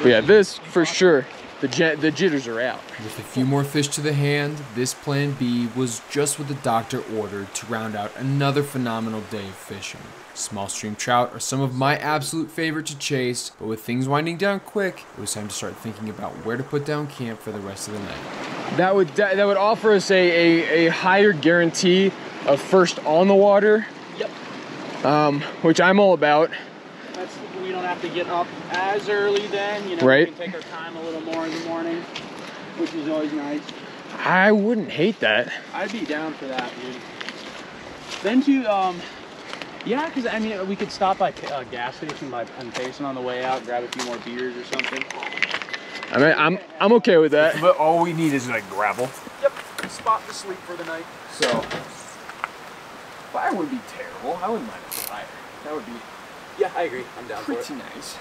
But yeah, this for sure, the jet, the jitters are out. With a few more fish to the hand, this plan B was just what the doctor ordered to round out another phenomenal day of fishing. Small stream trout are some of my absolute favorite to chase, but with things winding down quick, it was time to start thinking about where to put down camp for the rest of the night. That would that would offer us a, a, a higher guarantee of first on the water, Yep. um, which I'm all about. That's we don't have to get up as early then, you know. Right. We can take our time a little more in the morning, which is always nice. I wouldn't hate that. I'd be down for that, dude. Then to um, yeah, because I mean we could stop by a uh, gas station by on Payson on the way out, grab a few more beers or something. I mean, I'm I'm okay with that. But all we need is like gravel. Yep. Spot to sleep for the night. So, fire would be terrible. I wouldn't mind a fire. That would be Yeah, I agree. I'm down for it. pretty nice.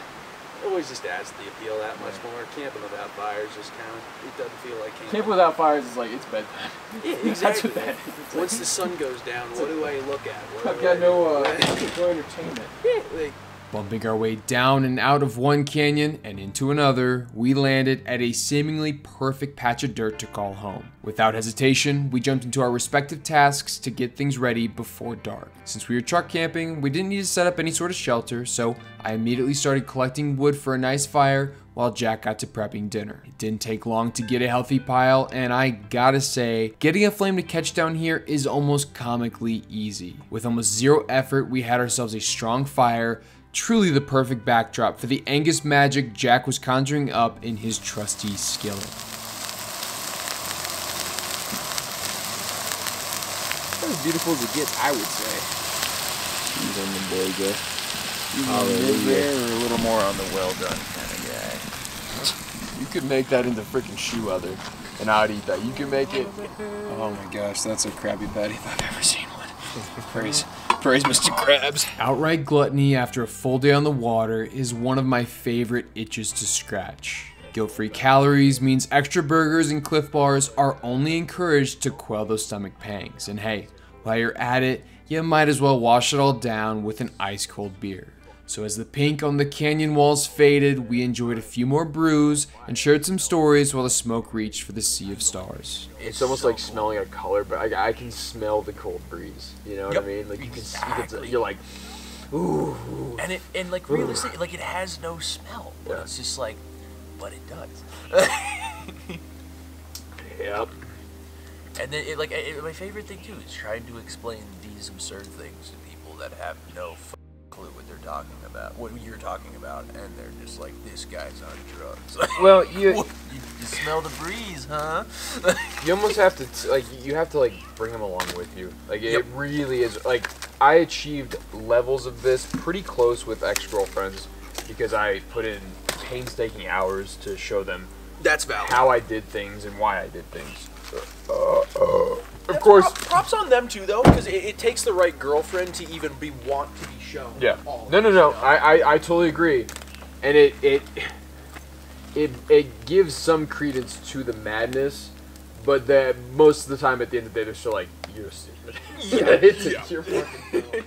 It always just adds to the appeal that much more. Camping without fires just kind of it doesn't feel like camping. Camping without fires is like it's bedtime. Yeah, That's exactly. what that is. Once like- the sun goes down, what do I look at? What I've got I- no uh, entertainment. Yeah, like, Bumping our way down and out of one canyon and into another, we landed at a seemingly perfect patch of dirt to call home. Without hesitation, we jumped into our respective tasks to get things ready before dark. Since we were truck camping, we didn't need to set up any sort of shelter, so I immediately started collecting wood for a nice fire while Jack got to prepping dinner. It didn't take long to get a healthy pile, and I gotta say, getting a flame to catch down here is almost comically easy. With almost zero effort, we had ourselves a strong fire, truly the perfect backdrop for the Angus magic Jack was conjuring up in his trusty skillet. As beautiful as it gets, I would say. He's on the boy, go. They're a little more on the well done kind of guy. You could make that into freaking shoe leather, and I'd eat that. You can make it. Oh my gosh, that's a Krabby Patty if I've ever seen one. praise, praise Mr. Krabs. Outright gluttony after a full day on the water is one of my favorite itches to scratch. Guilt free calories means extra burgers and Clif bars are only encouraged to quell those stomach pangs. And hey, while you're at it, you might as well wash it all down with an ice cold beer. So, as the pink on the canyon walls faded, we enjoyed a few more brews and shared some stories while the smoke reached for the sea of stars. It's almost like smelling a color, but I, I can smell the cold breeze. You know what Yep, I mean? Like you can, you exactly. can, you're like, ooh. And it and like realistically, like it has no smell, but Yeah. it's just like, but it does. Yep. And then, it, like, it, my favorite thing too is trying to explain these absurd things to people that have no f- clue what they're talking about, what you're talking about, and they're just like, "This guy's on drugs." Well, you What? you, you smell the breeze, huh? you almost have to t- like you have to like bring them along with you. Like it Yep. really is. Like I achieved levels of this pretty close with ex girlfriends because I put in painstaking hours to show them That's valid. how I did things and why I did things. Uh, uh, of course, Prop- props on them too, though, because it, it takes the right girlfriend to even be want to be shown. Yeah. all No, no, no. I, I, I totally agree, and it it it it gives some credence to the madness, but that most of the time at the end of the day they're still like you're stupid. yeah, it's, it's your fucking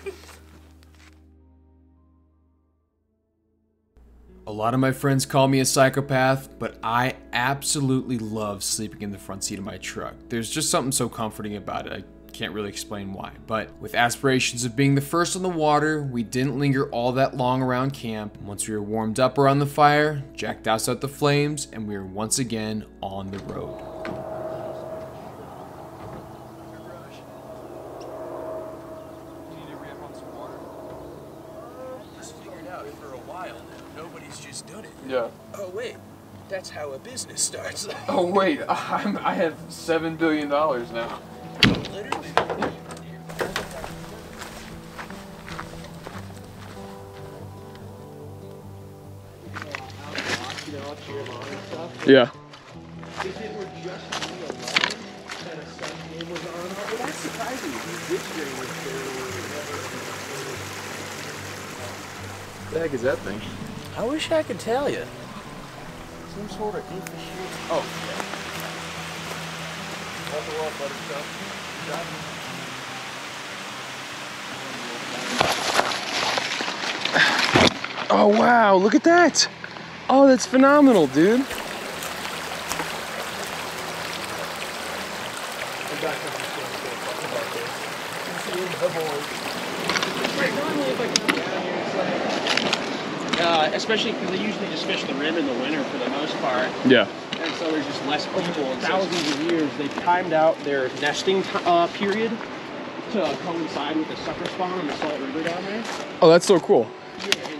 lot of my friends call me a psychopath, but I absolutely love sleeping in the front seat of my truck. There's just something so comforting about it. I can't really explain why. But with aspirations of being the first on the water, we didn't linger all that long around camp. Once we were warmed up around the fire, Jack doused out the flames, and we were once again on the road. Just figured out for a while now, nobody's just done it. Yeah. Oh wait, that's how a business starts. Oh wait, I'm, I have seven billion dollars now. Literally. Yeah. If it were just me alone and a sun game was on, well, that's surprising. You this year was The heck is that thing? I wish I could tell you. some sort of infrastructure. Oh. Oh wow, look at that! Oh, that's phenomenal, dude. Normally, if I come down here, it's like, uh, especially because they usually just fish the rim in the winter for the most part, Yeah. and so there's just less people. And thousands of years, they've timed out their nesting t- uh, period to coincide with the sucker spawn in the Salt River down there. Oh, that's so cool.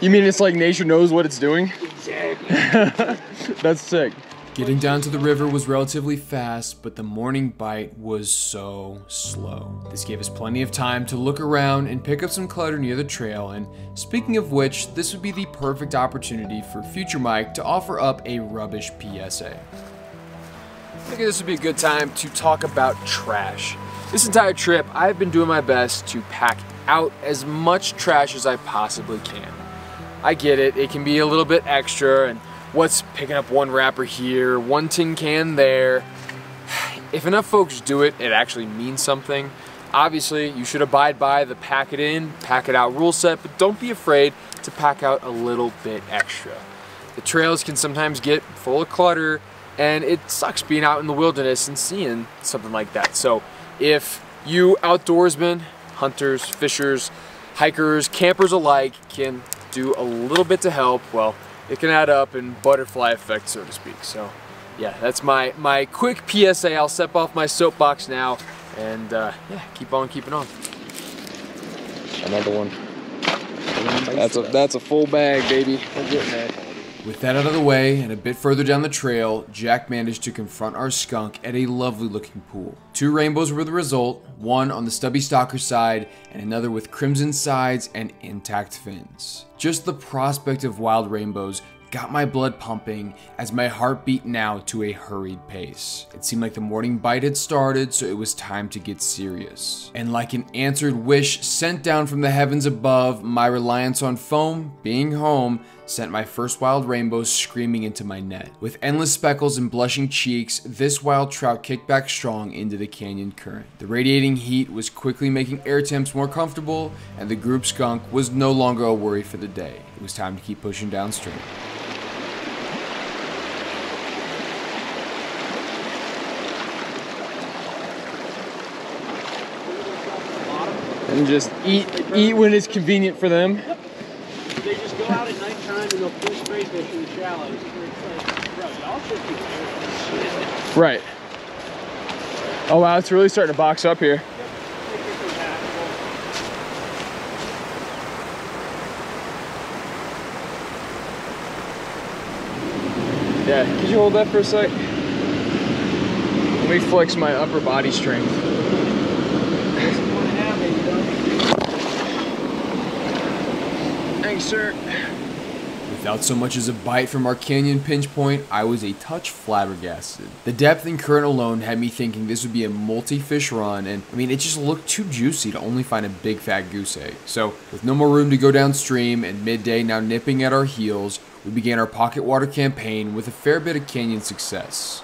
You mean it's like nature knows what it's doing? Exactly. That's sick. Getting down to the river was relatively fast, but the morning bite was so slow. This gave us plenty of time to look around and pick up some clutter near the trail, and speaking of which, this would be the perfect opportunity for future Mike to offer up a rubbish PSA. I think this would be a good time to talk about trash. This entire trip, I've been doing my best to pack out as much trash as I possibly can. I get it, it can be a little bit extra, and what's picking up one wrapper here, one tin can there. If enough folks do it, it actually means something. Obviously, you should abide by the pack it in, pack it out rule set, but don't be afraid to pack out a little bit extra. The trails can sometimes get full of clutter, and it sucks being out in the wilderness and seeing something like that. So, if you outdoorsmen, hunters, fishers, hikers, campers alike can do a little bit to help, well, it can add up in butterfly effect, so to speak. So, yeah, that's my my quick PSA. I'll step off my soapbox now, and uh, yeah, keep on keeping on. Another one. That's a that's a full bag, baby. We're getting that. With that out of the way, and a bit further down the trail, Jack managed to confront our skunk at a lovely looking pool. Two rainbows were the result, one on the stubby stalker side, and another with crimson sides and intact fins. Just the prospect of wild rainbows got my blood pumping as my heart beat now to a hurried pace. It seemed like the morning bite had started, so it was time to get serious. And like an answered wish sent down from the heavens above, my reliance on foam, being home, sent my first wild rainbow screaming into my net. With endless speckles and blushing cheeks, this wild trout kicked back strong into the canyon current. The radiating heat was quickly making air temps more comfortable, and the group skunk was no longer a worry for the day. It was time to keep pushing downstream. And just eat eat when it's convenient for them. They just go out at nighttime and they'll pull spray fish in the shallows. Like, bro, y'all should be there. Right. Oh wow, it's really starting to box up here. Yeah, could you hold that for a sec? Let me flex my upper body strength. Thanks, sir. Without so much as a bite from our canyon pinch point, I was a touch flabbergasted. The depth and current alone had me thinking this would be a multi-fish run, and I mean, it just looked too juicy to only find a big fat goose egg. So, with no more room to go downstream and midday now nipping at our heels, we began our pocket water campaign with a fair bit of canyon success.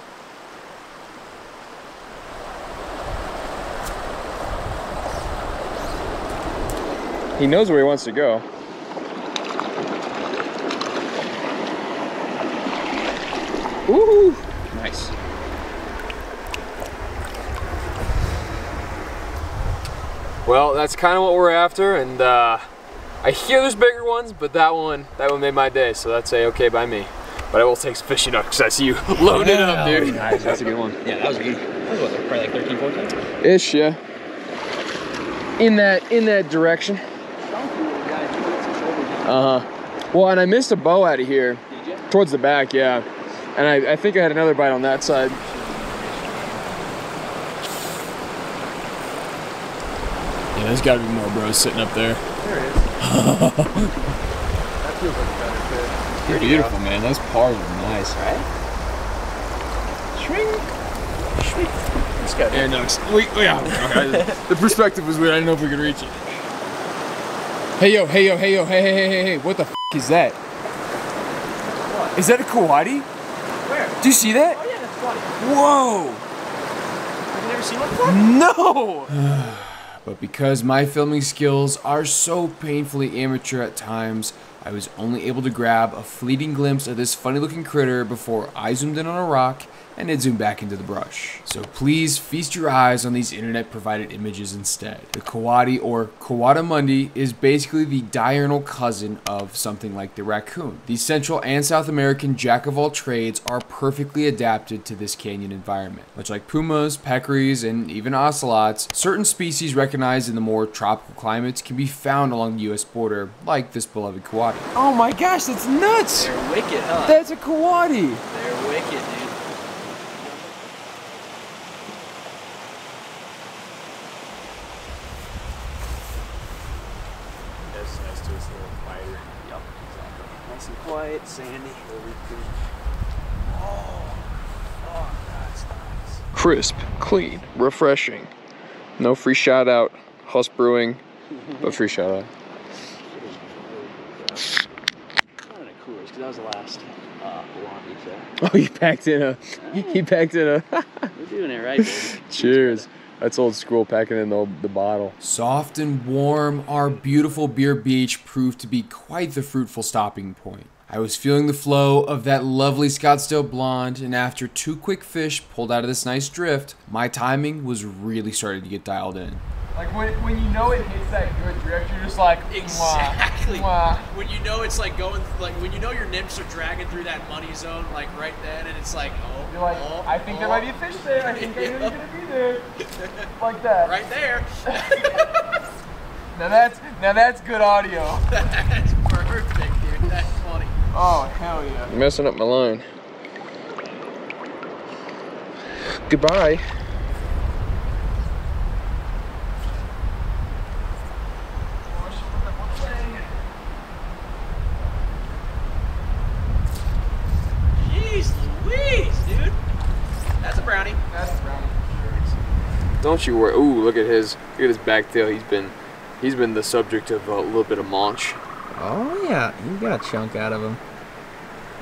He knows where he wants to go. Ooh, nice. Well, that's kind of what we're after, and uh, I hear there's bigger ones, but that one, that one made my day, so that's a okay by me. But I will take some fishing up because I see you loading up, dude. Nice, that's a good one. Yeah, that was good. That was what, probably like 13, 14? Ish, yeah. In that in that direction. Uh huh. Well, and I missed a bow out of here. Towards the back, yeah. And I, I think I had another bite on that side. Yeah, there's got to be more bros sitting up there. That feels like a better fit. Pretty beautiful, man. That's part of it. Nice. This guy. Yeah, no, we, yeah. Okay. the perspective was weird. I didn't know if we could reach it. Hey yo, hey yo, hey yo, hey hey hey hey hey! What the f is that? Is that a coati? Where? Do you see that? Oh yeah, that's funny. Whoa! Have you never seen one before? No! But because my filming skills are so painfully amateur at times, I was only able to grab a fleeting glimpse of this funny looking critter before I zoomed in on a rock and it zoomed back into the brush. So please feast your eyes on these internet provided images instead. The coati or coatimundi is basically the diurnal cousin of something like the raccoon. These Central and South American jack of all trades are perfectly adapted to this canyon environment. Much like pumas, peccaries, and even ocelots, certain species recognized in the more tropical climates can be found along the US border, like this beloved coati. Oh my gosh, that's nuts! They're wicked, huh? That's a coati! They're wicked, dude. That's nice to it's a little quieter. Yep, exactly. Nice and quiet, sandy. Oh, oh, that's nice. Crisp, clean, refreshing. No free shout out, Huss Brewing, but free shout out. Not in a Coors, because that was the last uh, Blondie, so Oh, you packed in a, he packed in a, we're doing it right, baby. cheers. That's old school packing in the, the bottle. Soft and warm, our beautiful beer beach proved to be quite the fruitful stopping point. I was feeling the flow of that lovely Scottsdale blonde, and after two quick fish pulled out of this nice drift, my timing was really starting to get dialed in. Like when, when you know it hits that good drift, you're just like, Exactly. Mwah. When you know it's like going, like when you know your nymphs are dragging through that money zone, like right then, and it's like, oh, You're like, oh, I think there oh, might be a oh. fish there. I think I know you're gonna be there. Like that. right there. Now that's now that's good audio. That's perfect, dude. That's funny. Oh, hell yeah. You're messing up my line. Goodbye. Jeez Louise, dude. That's a brownie. Don't you worry. Ooh, look at his look at his back tail. He's been he's been the subject of a little bit of munch. Oh yeah, you got a chunk out of him.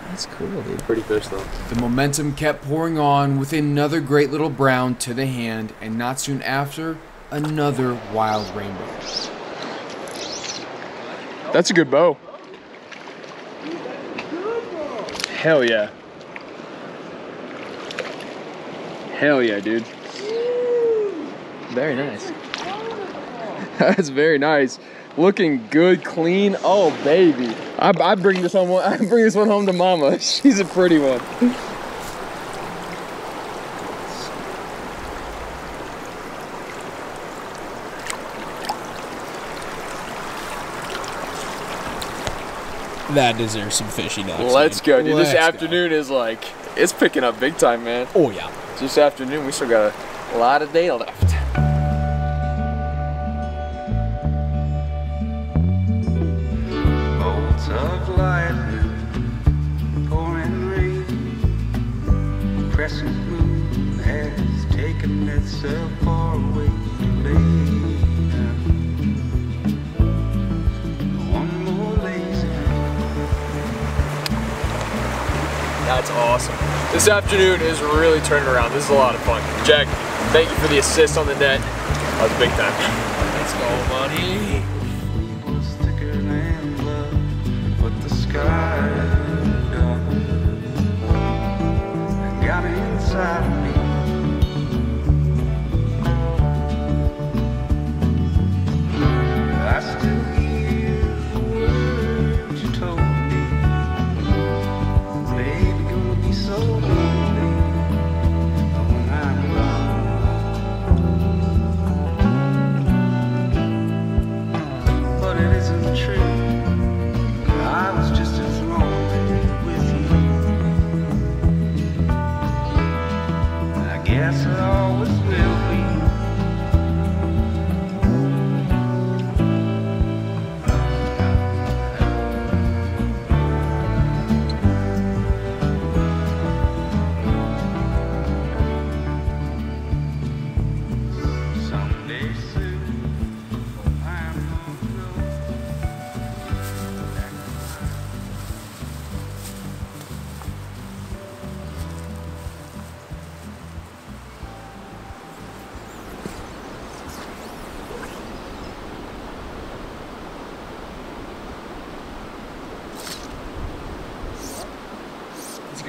That's cool, dude. Pretty fish though. The momentum kept pouring on with another great little brown to the hand, and not soon after, another wild rainbow. That's a good bow. Hell yeah. Hell yeah, dude. Very nice. That's very nice. Looking good, clean. Oh, baby. I, I bring this home. I bring this one home to Mama. She's a pretty one. That deserves some fishy nuts. Let's go, dude. this Let's go. afternoon is like it's picking up big time, man. Oh yeah. This afternoon we still got a lot of day left. Crescent moon mm-hmm. has taken itself far away to lay. One more lazy That's awesome. This afternoon is really turning around. This is a lot of fun. Jack, thank you for the assist on the net. That was big time. Let's go, buddy. Inside me. I still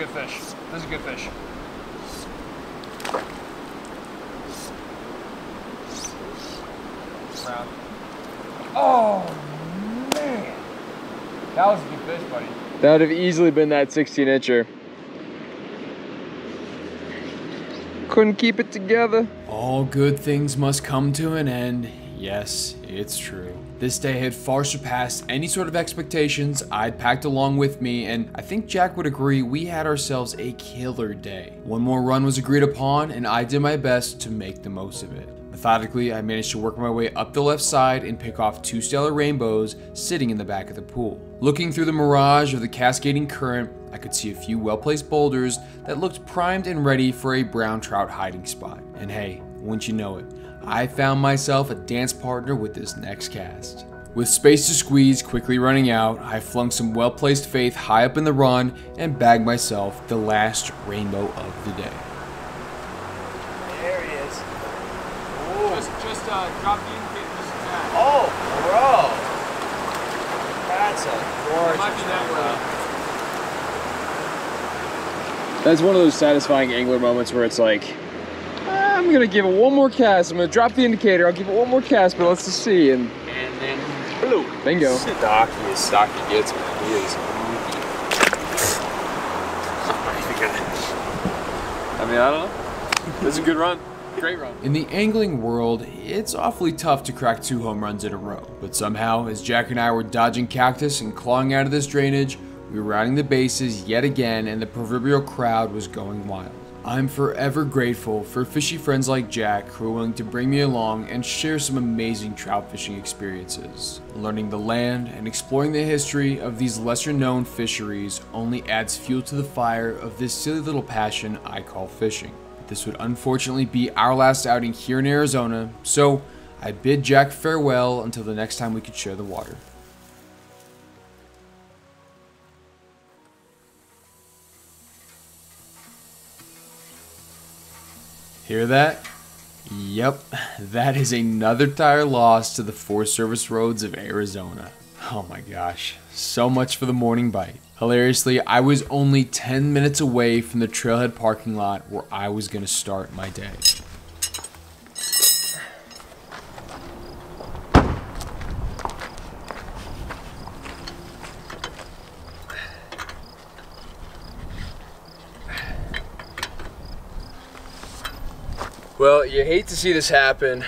good fish. This is a good fish. Brown. Oh man, that was a good fish, buddy. That would have easily been that 16 incher. Couldn't keep it together. All good things must come to an end. Yes, it's true. This day had far surpassed any sort of expectations I'd packed along with me, and I think Jack would agree we had ourselves a killer day. One more run was agreed upon, and I did my best to make the most of it. Methodically, I managed to work my way up the left side and pick off two stellar rainbows sitting in the back of the pool. Looking through the mirage of the cascading current, I could see a few well placed boulders that looked primed and ready for a brown trout hiding spot. And hey, wouldn't you know it, I found myself a dance partner with this next cast. With space to squeeze quickly running out, I flung some well placed faith high up in the run and bagged myself the last rainbow of the day. There he is. Just, just uh, drop the indicator just a tad. Oh, bro. That's a gorgeous. Might be that way. That's one of those satisfying angler moments where it's like, "Ah, I'm gonna give it one more cast. I'm gonna drop the indicator. I'll give it one more cast, but let's just see. And And then blue. bingo. Stocky as stocky gets, man. He is I mean, I don't know. This is a good run. Great run. In the angling world, it's awfully tough to crack two home runs in a row. But somehow, as Jack and I were dodging cactus and clawing out of this drainage, We were rounding the bases yet again, and the proverbial crowd was going wild. I'm forever grateful for fishy friends like Jack who are willing to bring me along and share some amazing trout fishing experiences. Learning the land and exploring the history of these lesser known fisheries only adds fuel to the fire of this silly little passion I call fishing. This would unfortunately be our last outing here in Arizona, so I bid Jack farewell until the next time we could share the water. Hear that? Yep, that is another tire loss to the Forest Service roads of Arizona. Oh my gosh, so much for the morning bite. Hilariously, I was only 10 minutes away from the trailhead parking lot where I was going to start my day. Well, you hate to see this happen,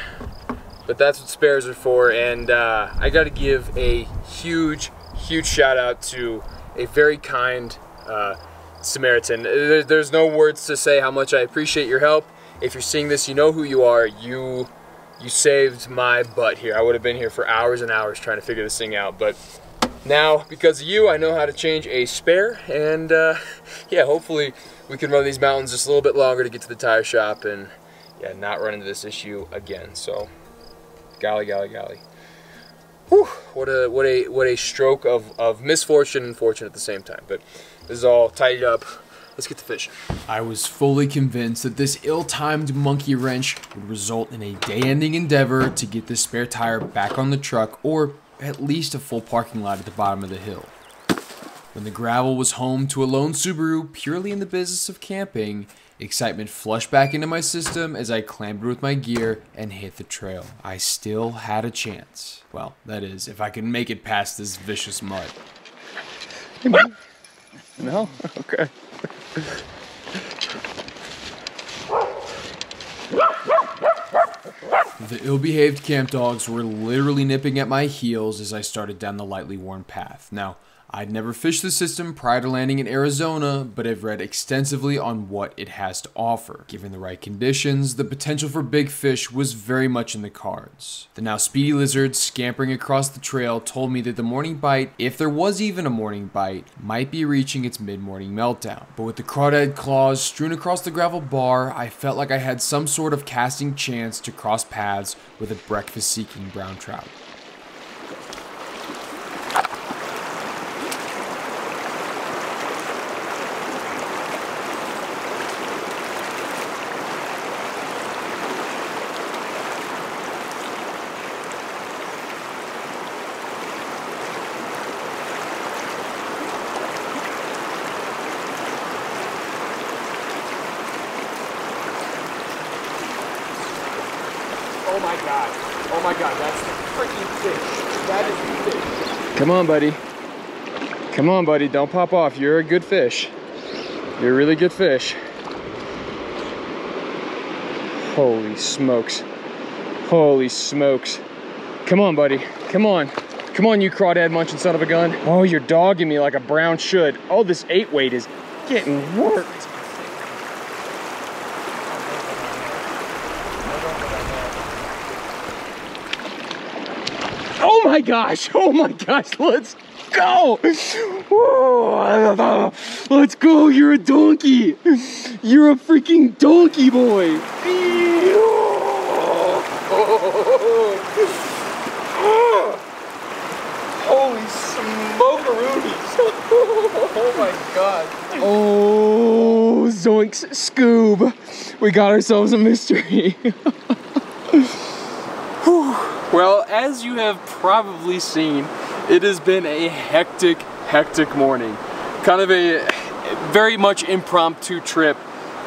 but that's what spares are for. And uh, I got to give a huge, huge shout out to a very kind uh, Samaritan. There's no words to say how much I appreciate your help. If you're seeing this, you know who you are. You, you saved my butt here. I would have been here for hours and hours trying to figure this thing out, but now because of you, I know how to change a spare. And uh, yeah, hopefully we can run these mountains just a little bit longer to get to the tire shop and yeah, not run into this issue again. So, golly, golly, golly. Whew, what a what a what a stroke of, of misfortune and fortune at the same time. But this is all tidied up. Let's get to fishing. I was fully convinced that this ill-timed monkey wrench would result in a day-ending endeavor to get this spare tire back on the truck or at least a full parking lot at the bottom of the hill. When the gravel was home to a lone Subaru purely in the business of camping, excitement flushed back into my system as I clambered with my gear and hit the trail. I still had a chance. Well, that is, if I could make it past this vicious mud. No? Okay. The ill behaved camp dogs were literally nipping at my heels as I started down the lightly worn path. Now, I'd never fished the system prior to landing in Arizona, but I've read extensively on what it has to offer. Given the right conditions, the potential for big fish was very much in the cards. The now speedy lizard scampering across the trail told me that the morning bite, if there was even a morning bite, might be reaching its mid-morning meltdown. But with the crawdad claws strewn across the gravel bar, I felt like I had some sort of casting chance to cross paths with a breakfast-seeking brown trout. Oh my god. Oh my god, that's the freaking fish. That is the fish. Come on, buddy. Come on, buddy. Don't pop off. You're a good fish. You're a really good fish. Holy smokes. Holy smokes. Come on, buddy. Come on. Come on, you crawdad munching son of a gun. Oh, you're dogging me like a brown should. Oh, this eight weight is getting worked. Oh my gosh. Oh my gosh. Let's go. Whoa. Let's go. You're a donkey. You're a freaking donkey boy. Holy smokeroonies. oh my god. Oh, zoinks, Scoob. We got ourselves a mystery. Well, as you have probably seen, it has been a hectic, hectic morning. Kind of a very much impromptu trip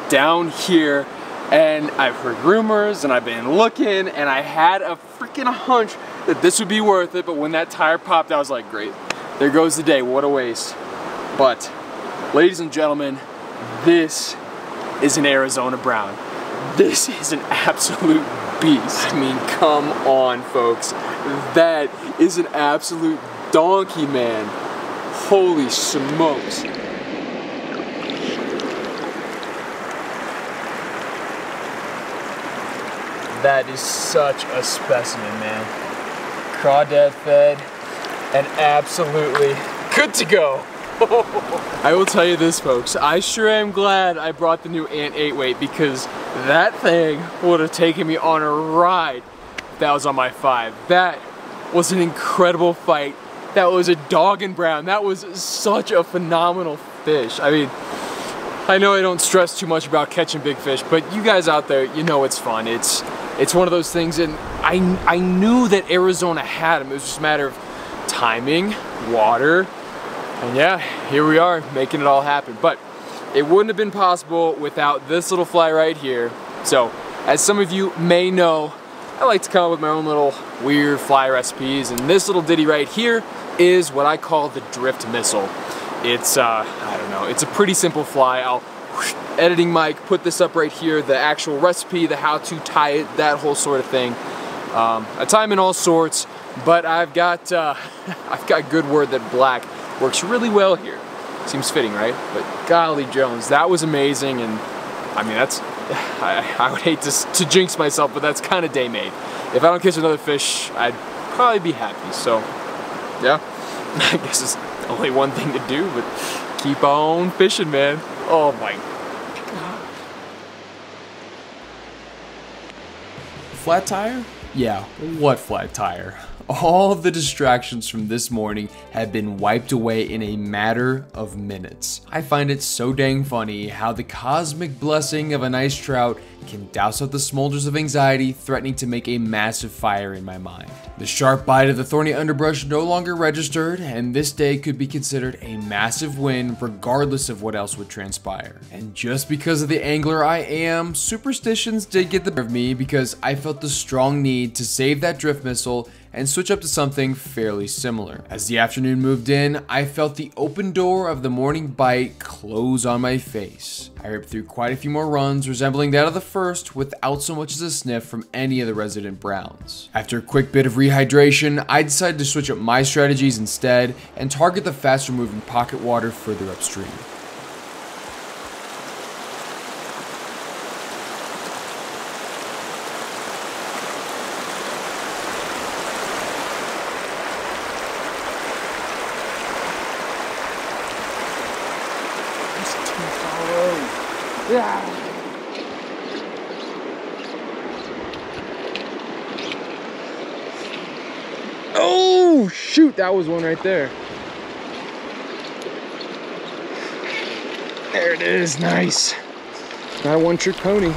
down here. And I've heard rumors and I've been looking and I had a freaking hunch that this would be worth it. But when that tire popped, I was like, great, there goes the day. What a waste. But, ladies and gentlemen, this is an Arizona Brown. This is an absolute beast. I mean, come on, folks. That is an absolute donkey, man. Holy smokes. That is such a specimen, man. Crawdad fed and absolutely good to go. I will tell you this, folks. I sure am glad I brought the new Ant 8 weight because that thing would have taken me on a ride that was on my 5. That was an incredible fight. That was a dog and brown. That was such a phenomenal fish. I mean, I know I don't stress too much about catching big fish, but you guys out there, you know it's fun. It's it's one of those things, and I, I knew that Arizona had them. It was just a matter of timing, water, and yeah, here we are, making it all happen. But it wouldn't have been possible without this little fly right here. So, as some of you may know, I like to come up with my own little weird fly recipes, and this little ditty right here is what I call the drift missile. It's, uh, I don't know, it's a pretty simple fly. I'll editing mic, put this up right here, the actual recipe, the how to tie it, that whole sort of thing. Um, I tie them in all sorts, but I've got, uh, I've got good word that black works really well here. Seems fitting, right? But golly Jones, that was amazing, and I mean, that's, I, I would hate to, to jinx myself, but that's kind of day made. If I don't catch another fish, I'd probably be happy, so yeah, I guess it's only one thing to do, but keep on fishing, man. Oh my Flat tire? Yeah, what flat tire? All of the distractions from this morning have been wiped away in a matter of minutes. I find it so dang funny how the cosmic blessing of a nice trout can douse out the smolders of anxiety threatening to make a massive fire in my mind. The sharp bite of the thorny underbrush no longer registered, and this day could be considered a massive win regardless of what else would transpire. And just because of the angler I am, superstitions did get the better of me because I felt the strong need to save that drift missile and switch up to something fairly similar. As the afternoon moved in, I felt the open door of the morning bite close on my face. I ripped through quite a few more runs resembling that of the first without so much as a sniff from any of the resident browns. After a quick bit of rehydration, I decided to switch up my strategies instead and target the faster moving pocket water further upstream. That was one right there. There it is, nice. Not a one trick pony.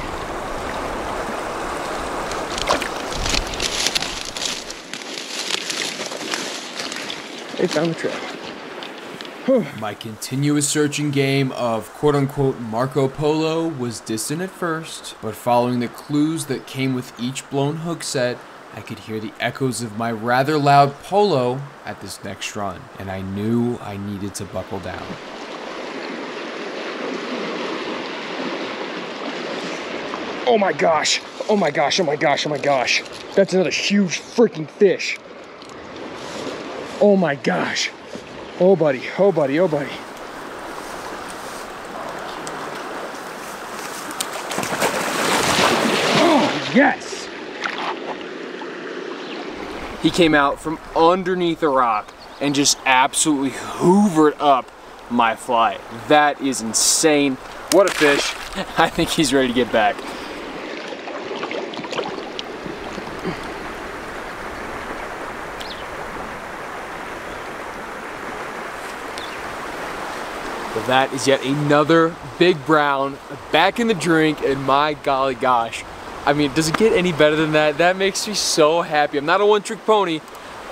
They found the trap. My continuous searching game of quote unquote Marco Polo was distant at first, but following the clues that came with each blown hook set, I could hear the echoes of my rather loud polo at this next run, and I knew I needed to buckle down. Oh my gosh. Oh my gosh. Oh my gosh. Oh my gosh. That's another huge freaking fish. Oh my gosh. Oh buddy. Oh buddy. Oh buddy. Oh yes. He came out from underneath a rock and just absolutely hoovered up my fly. That is insane. What a fish. I think he's ready to get back. But that is yet another big brown back in the drink and my golly gosh. I mean, does it get any better than that? That makes me so happy. I'm not a one trick pony,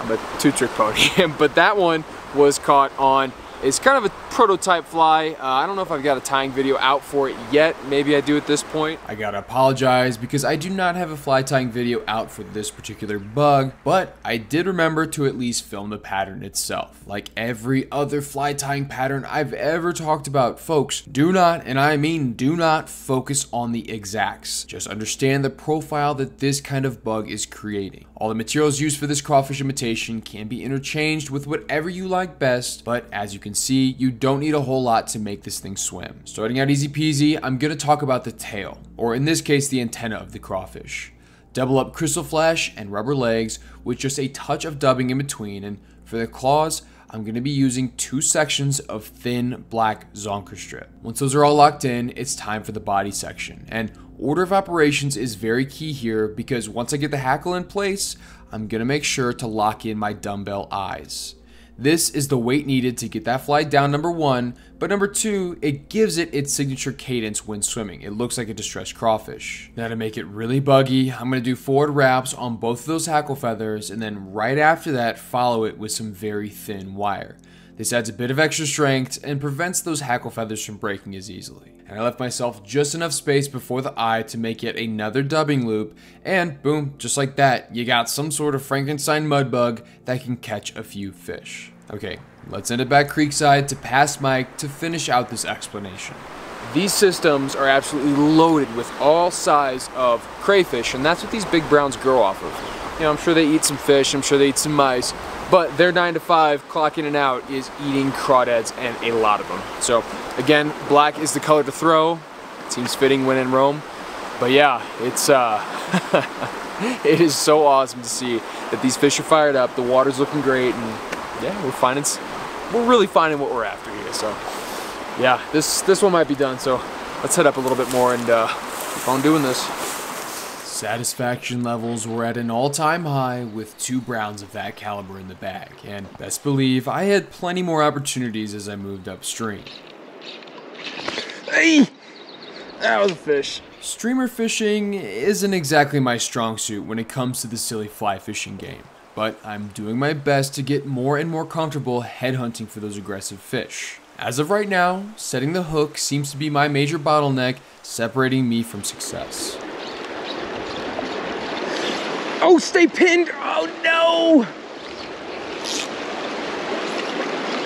I'm a two trick pony. but that one was caught on, it's kind of a prototype fly. Uh, I don't know if I've got a tying video out for it yet. Maybe I do at this point. I gotta apologize because I do not have a fly tying video out for this particular bug, but I did remember to at least film the pattern itself. Like every other fly tying pattern I've ever talked about, folks, do not, and I mean do not, focus on the exacts. Just understand the profile that this kind of bug is creating. All the materials used for this crawfish imitation can be interchanged with whatever you like best, but as you can see, you don't need a whole lot to make this thing swim. Starting out easy peasy, I'm gonna talk about the tail, or in this case, the antenna of the crawfish. Double up crystal flash and rubber legs with just a touch of dubbing in between, and for the claws, I'm going to be using two sections of thin black Zonker strip. Once those are all locked in, it's time for the body section. And order of operations is very key here because once I get the hackle in place, I'm going to make sure to lock in my dumbbell eyes. This is the weight needed to get that fly down, number one, but number two, it gives it its signature cadence when swimming. It looks like a distressed crawfish. Now to make it really buggy, I'm gonna do forward wraps on both of those hackle feathers, and then right after that, follow it with some very thin wire. This adds a bit of extra strength and prevents those hackle feathers from breaking as easily. And I left myself just enough space before the eye to make yet another dubbing loop, and boom, just like that, you got some sort of Frankenstein mud bug that can catch a few fish. Okay, let's end it back creekside to pass Mike to finish out this explanation. These systems are absolutely loaded with all size of crayfish, and that's what these big browns grow off of. You know, I'm sure they eat some fish, I'm sure they eat some mice, but their 9 to 5 clock in and out is eating crawdads and a lot of them. So again, black is the color to throw. Seems fitting when in Rome. But yeah, it's uh it is so awesome to see that these fish are fired up, the water's looking great, and yeah, we're finding we're really finding what we're after here. So yeah, this this one might be done. So let's head up a little bit more and uh, keep on doing this. Satisfaction levels were at an all-time high with two browns of that caliber in the bag, and best believe I had plenty more opportunities as I moved upstream. Hey! That was a fish. Streamer fishing isn't exactly my strong suit when it comes to the silly fly fishing game, but I'm doing my best to get more and more comfortable headhunting for those aggressive fish. As of right now, setting the hook seems to be my major bottleneck, separating me from success. Oh, stay pinned! Oh no!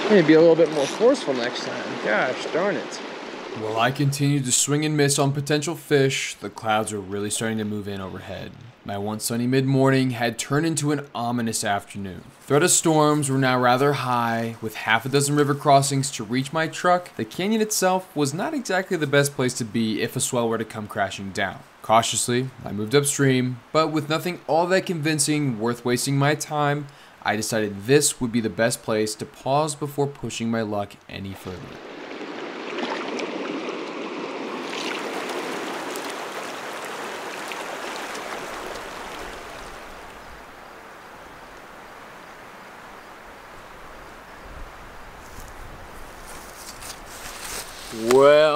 Maybe be a little bit more forceful next time. Gosh darn it. While I continued to swing and miss on potential fish, the clouds were really starting to move in overhead. My once sunny mid morning had turned into an ominous afternoon. Threat of storms were now rather high, with half a dozen river crossings to reach my truck. The canyon itself was not exactly the best place to be if a swell were to come crashing down. Cautiously, I moved upstream, but with nothing all that convincing worth wasting my time, I decided this would be the best place to pause before pushing my luck any further.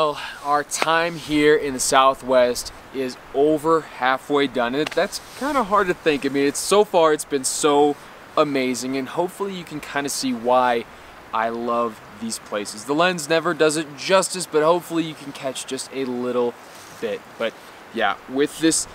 Well, our time here in the Southwest is over halfway done. And that's kind of hard to think. I mean, it's so far it's been so amazing and hopefully you can kind of see why I love these places. The lens never does it justice, but hopefully you can catch just a little bit. But yeah, with this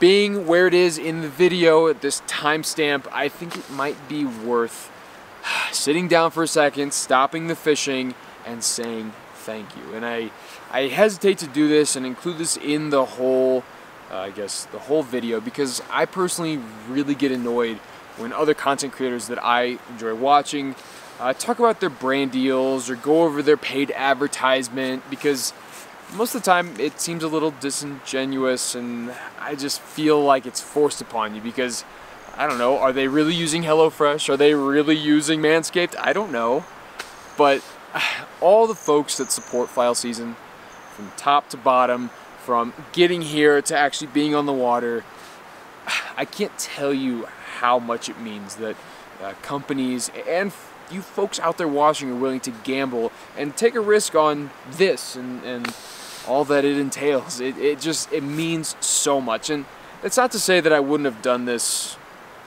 being where it is in the video at this timestamp, I think it might be worth sitting down for a second, stopping the fishing, and saying thank you. And I, I hesitate to do this and include this in the whole, uh, I guess, the whole video because I personally really get annoyed when other content creators that I enjoy watching uh, talk about their brand deals or go over their paid advertisement because most of the time it seems a little disingenuous and I just feel like it's forced upon you because I don't know, are they really using HelloFresh? Are they really using Manscaped? I don't know. But all the folks that support Fly All Season, from top to bottom, from getting here to actually being on the water, I can't tell you how much it means that uh, companies and you folks out there watching are willing to gamble and take a risk on this and, and all that it entails. It, it just, it means so much. And it's not to say that I wouldn't have done this,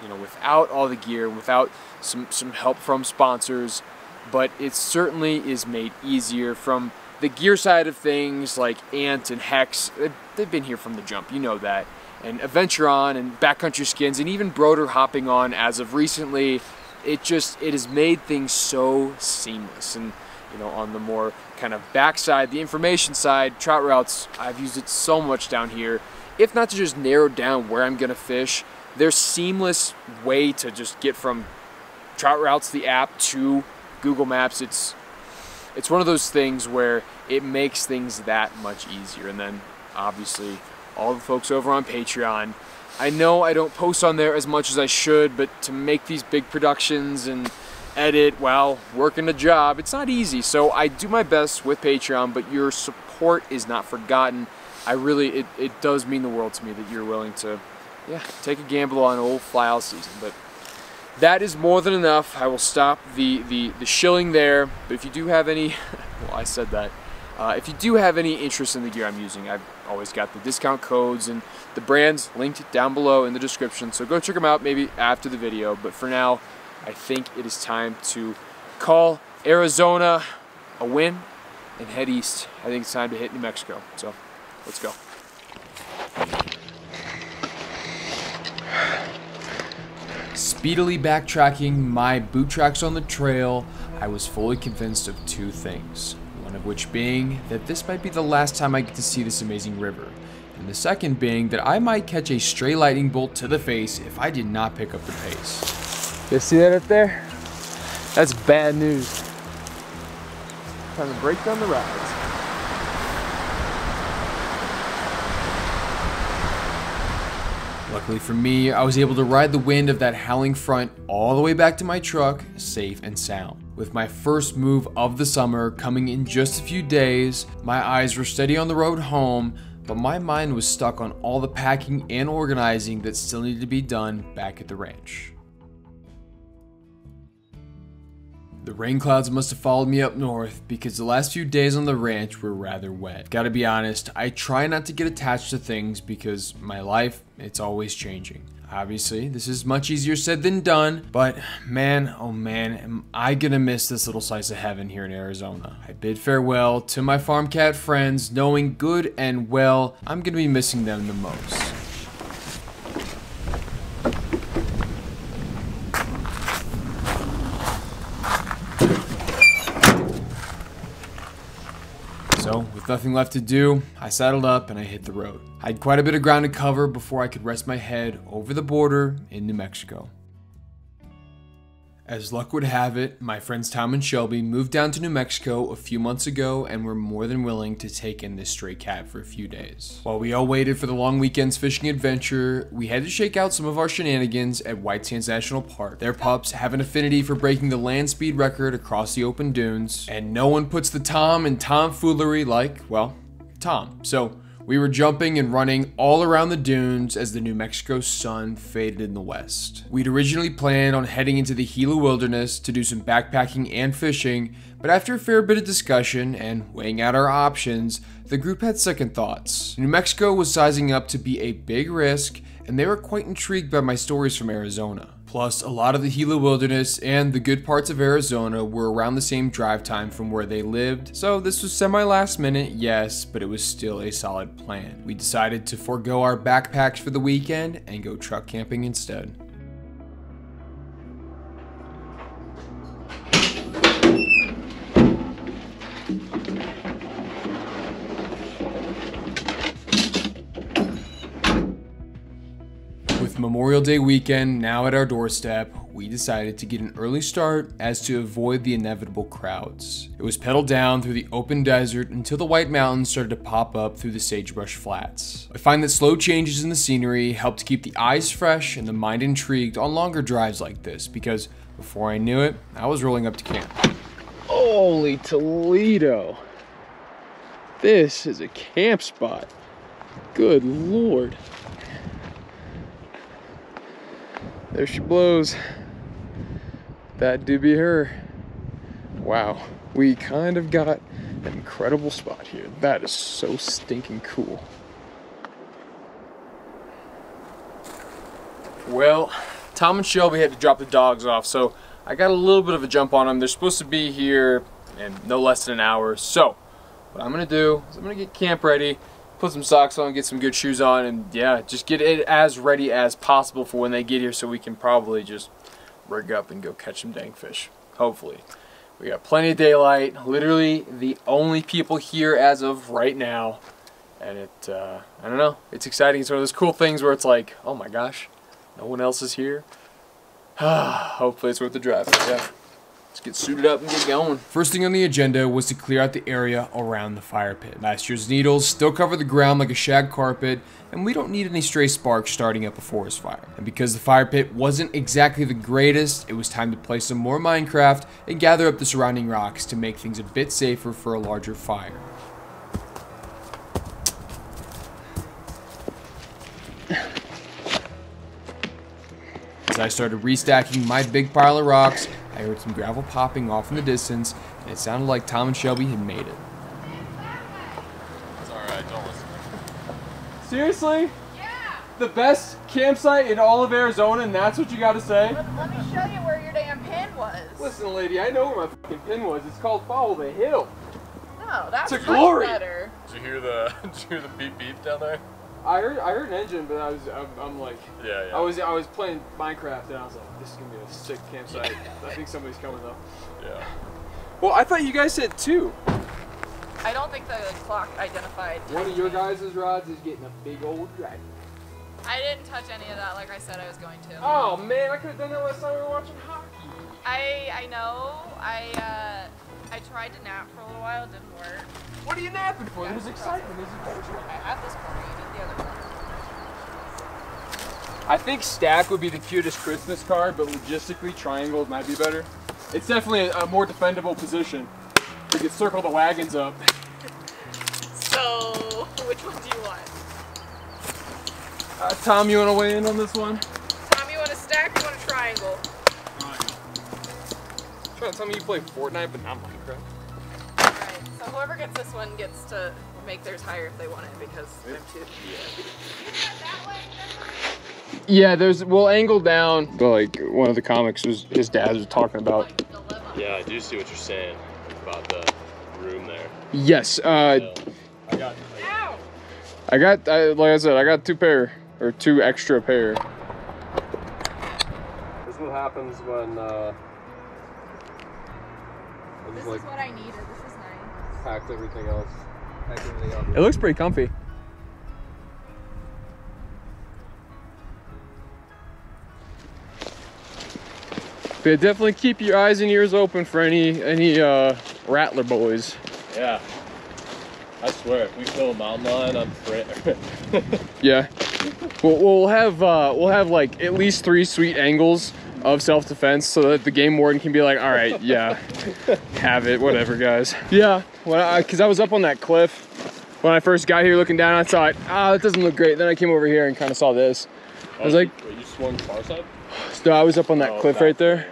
you know, without all the gear, without some, some help from sponsors, but it certainly is made easier from the gear side of things like Ant and Hex. They've been here from the jump, you know that. And Adventuron and Backcountry Skins and even Broder hopping on as of recently. It just, it has made things so seamless. And, you know, on the more kind of backside, the information side, trout routes, I've used it so much down here. If not to just narrow down where I'm gonna fish, their seamless way to just get from Trout Routes, the app, to Google Maps. It's it's one of those things where it makes things that much easier. And then obviously all the folks over on Patreon. I know I don't post on there as much as I should, but to make these big productions and edit while working a job, it's not easy. So I do my best with Patreon, but your support is not forgotten. I really, it, it does mean the world to me that you're willing to, yeah, take a gamble on old fly season. But that is more than enough. I will stop the, the, the shilling there. But if you do have any, well, I said that. Uh, if you do have any interest in the gear I'm using, I've always got the discount codes and the brands linked down below in the description. So go check them out maybe after the video. But for now, I think it is time to call Arizona a win and head east. I think it's time to hit New Mexico. So let's go. Speedily backtracking my boot tracks on the trail, I was fully convinced of two things. One of which being that this might be the last time I get to see this amazing river, and the second being that I might catch a stray lightning bolt to the face if I did not pick up the pace. You see that up there? That's bad news. Time to break down the rides. Luckily for me, I was able to ride the wind of that howling front all the way back to my truck, safe and sound. With my first move of the summer coming in just a few days, my eyes were steady on the road home, but my mind was stuck on all the packing and organizing that still needed to be done back at the ranch. The rain clouds must have followed me up north because the last few days on the ranch were rather wet. Gotta be honest, I try not to get attached to things because my life, it's always changing. Obviously, this is much easier said than done, but man, oh man, am I gonna miss this little slice of heaven here in Arizona. I bid farewell to my farm cat friends, knowing good and well I'm gonna be missing them the most. So, with nothing left to do, I saddled up and I hit the road. I had quite a bit of ground to cover before I could rest my head over the border in New Mexico. As luck would have it, my friends Tom and Shelby moved down to New Mexico a few months ago and were more than willing to take in this stray cat for a few days. While we all waited for the long weekend's fishing adventure, we had to shake out some of our shenanigans at White Sands National Park. Their pups have an affinity for breaking the land speed record across the open dunes, and no one puts the Tom in tomfoolery like, well, Tom. So we were jumping and running all around the dunes as the New Mexico sun faded in the west. We'd originally planned on heading into the Gila Wilderness to do some backpacking and fishing, but after a fair bit of discussion and weighing out our options, the group had second thoughts. New Mexico was sizing up to be a big risk, and they were quite intrigued by my stories from Arizona. Plus, a lot of the Gila Wilderness and the good parts of Arizona were around the same drive time from where they lived, so this was semi last minute, yes, but it was still a solid plan. We decided to forego our backpacks for the weekend and go truck camping instead. Memorial Day weekend now at our doorstep, we decided to get an early start as to avoid the inevitable crowds. It was pedaled down through the open desert until the White Mountains started to pop up through the sagebrush flats. I find that slow changes in the scenery help to keep the eyes fresh and the mind intrigued on longer drives like this because before I knew it, I was rolling up to camp. Holy Toledo. This is a camp spot. Good lord. There she blows. That do be her. Wow, we kind of got an incredible spot here. That is so stinking cool. Well, Tom and Shelby had to drop the dogs off, so I got a little bit of a jump on them. They're supposed to be here in no less than an hour. So, what I'm gonna do is I'm gonna get camp ready, put some socks on, get some good shoes on, and yeah, just get it as ready as possible for when they get here so we can probably just rig up and go catch some dang fish. Hopefully. We got plenty of daylight, literally the only people here as of right now. And it, uh, I don't know, it's exciting. It's one of those cool things where it's like, oh my gosh, no one else is here. Hopefully it's worth the drive. Yeah. Let's get suited up and get going. First thing on the agenda was to clear out the area around the fire pit. Last year's needles still cover the ground like a shag carpet, and we don't need any stray sparks starting up a forest fire. And because the fire pit wasn't exactly the greatest, it was time to play some more Minecraft and gather up the surrounding rocks to make things a bit safer for a larger fire. As I started restacking my big pile of rocks, I heard some gravel popping off in the distance, and it sounded like Tom and Shelby had made it. It's alright, don't listen. Seriously? Yeah. The best campsite in all of Arizona, and that's what you got to say? Let, let me show you where your damn pin was. Listen, lady, I know where my fucking pin was. It's called Follow the Hill. No, that's To glory. better. Did you hear the did you hear the beep beep down there? I heard I heard an engine, but I was I'm, I'm like Yeah, yeah. I was I was playing Minecraft and I was like, this is gonna be a sick campsite. I think somebody's coming though. Yeah. Well, I thought you guys said two. I don't think the clock identified. One of your guys' rods is getting a big old drag. I didn't touch any of that like I said I was going to. Oh man, I could have done that last time we were watching hockey. I I know. I uh I tried to nap for a little while, it didn't work. What are you napping for? There's That's excitement. There's adventure. I had this corner, you did the other corner. I think stack would be the cutest Christmas card, but logistically, triangle might be better. It's definitely a, a more defendable position. We could circle the wagons up. So which one do you want? Uh, Tom, you want to weigh in on this one? Tom, you want a stack? You want a triangle? Trying to tell me you play Fortnite, but not Minecraft. Alright, so whoever gets this one gets to make theirs higher if they want it because I'm too. Yeah, yeah, there's we'll angle down. But like one of the comics was his dad was talking about. Yeah, I do see what you're saying about the room there. Yes, uh, I got I got I, like I said, I got two pair or two extra pair. This is what happens when uh I This just is what I needed. This is nice. packed everything else. Packed everything else. It looks pretty comfy. But definitely keep your eyes and ears open for any any uh, rattler boys. Yeah. I swear, if we kill a mountain lion, I'm fr- Yeah. We'll, we'll have uh, we'll have like at least three sweet angles of self-defense so that the game warden can be like, all right, yeah, have it, whatever, guys. Yeah, when I, I was up on that cliff when I first got here looking down, I thought, ah, it doesn't look great. Then I came over here and kind of saw this. I was like, Wait, you swung far side? so I was up on that Oh, cliff back right there.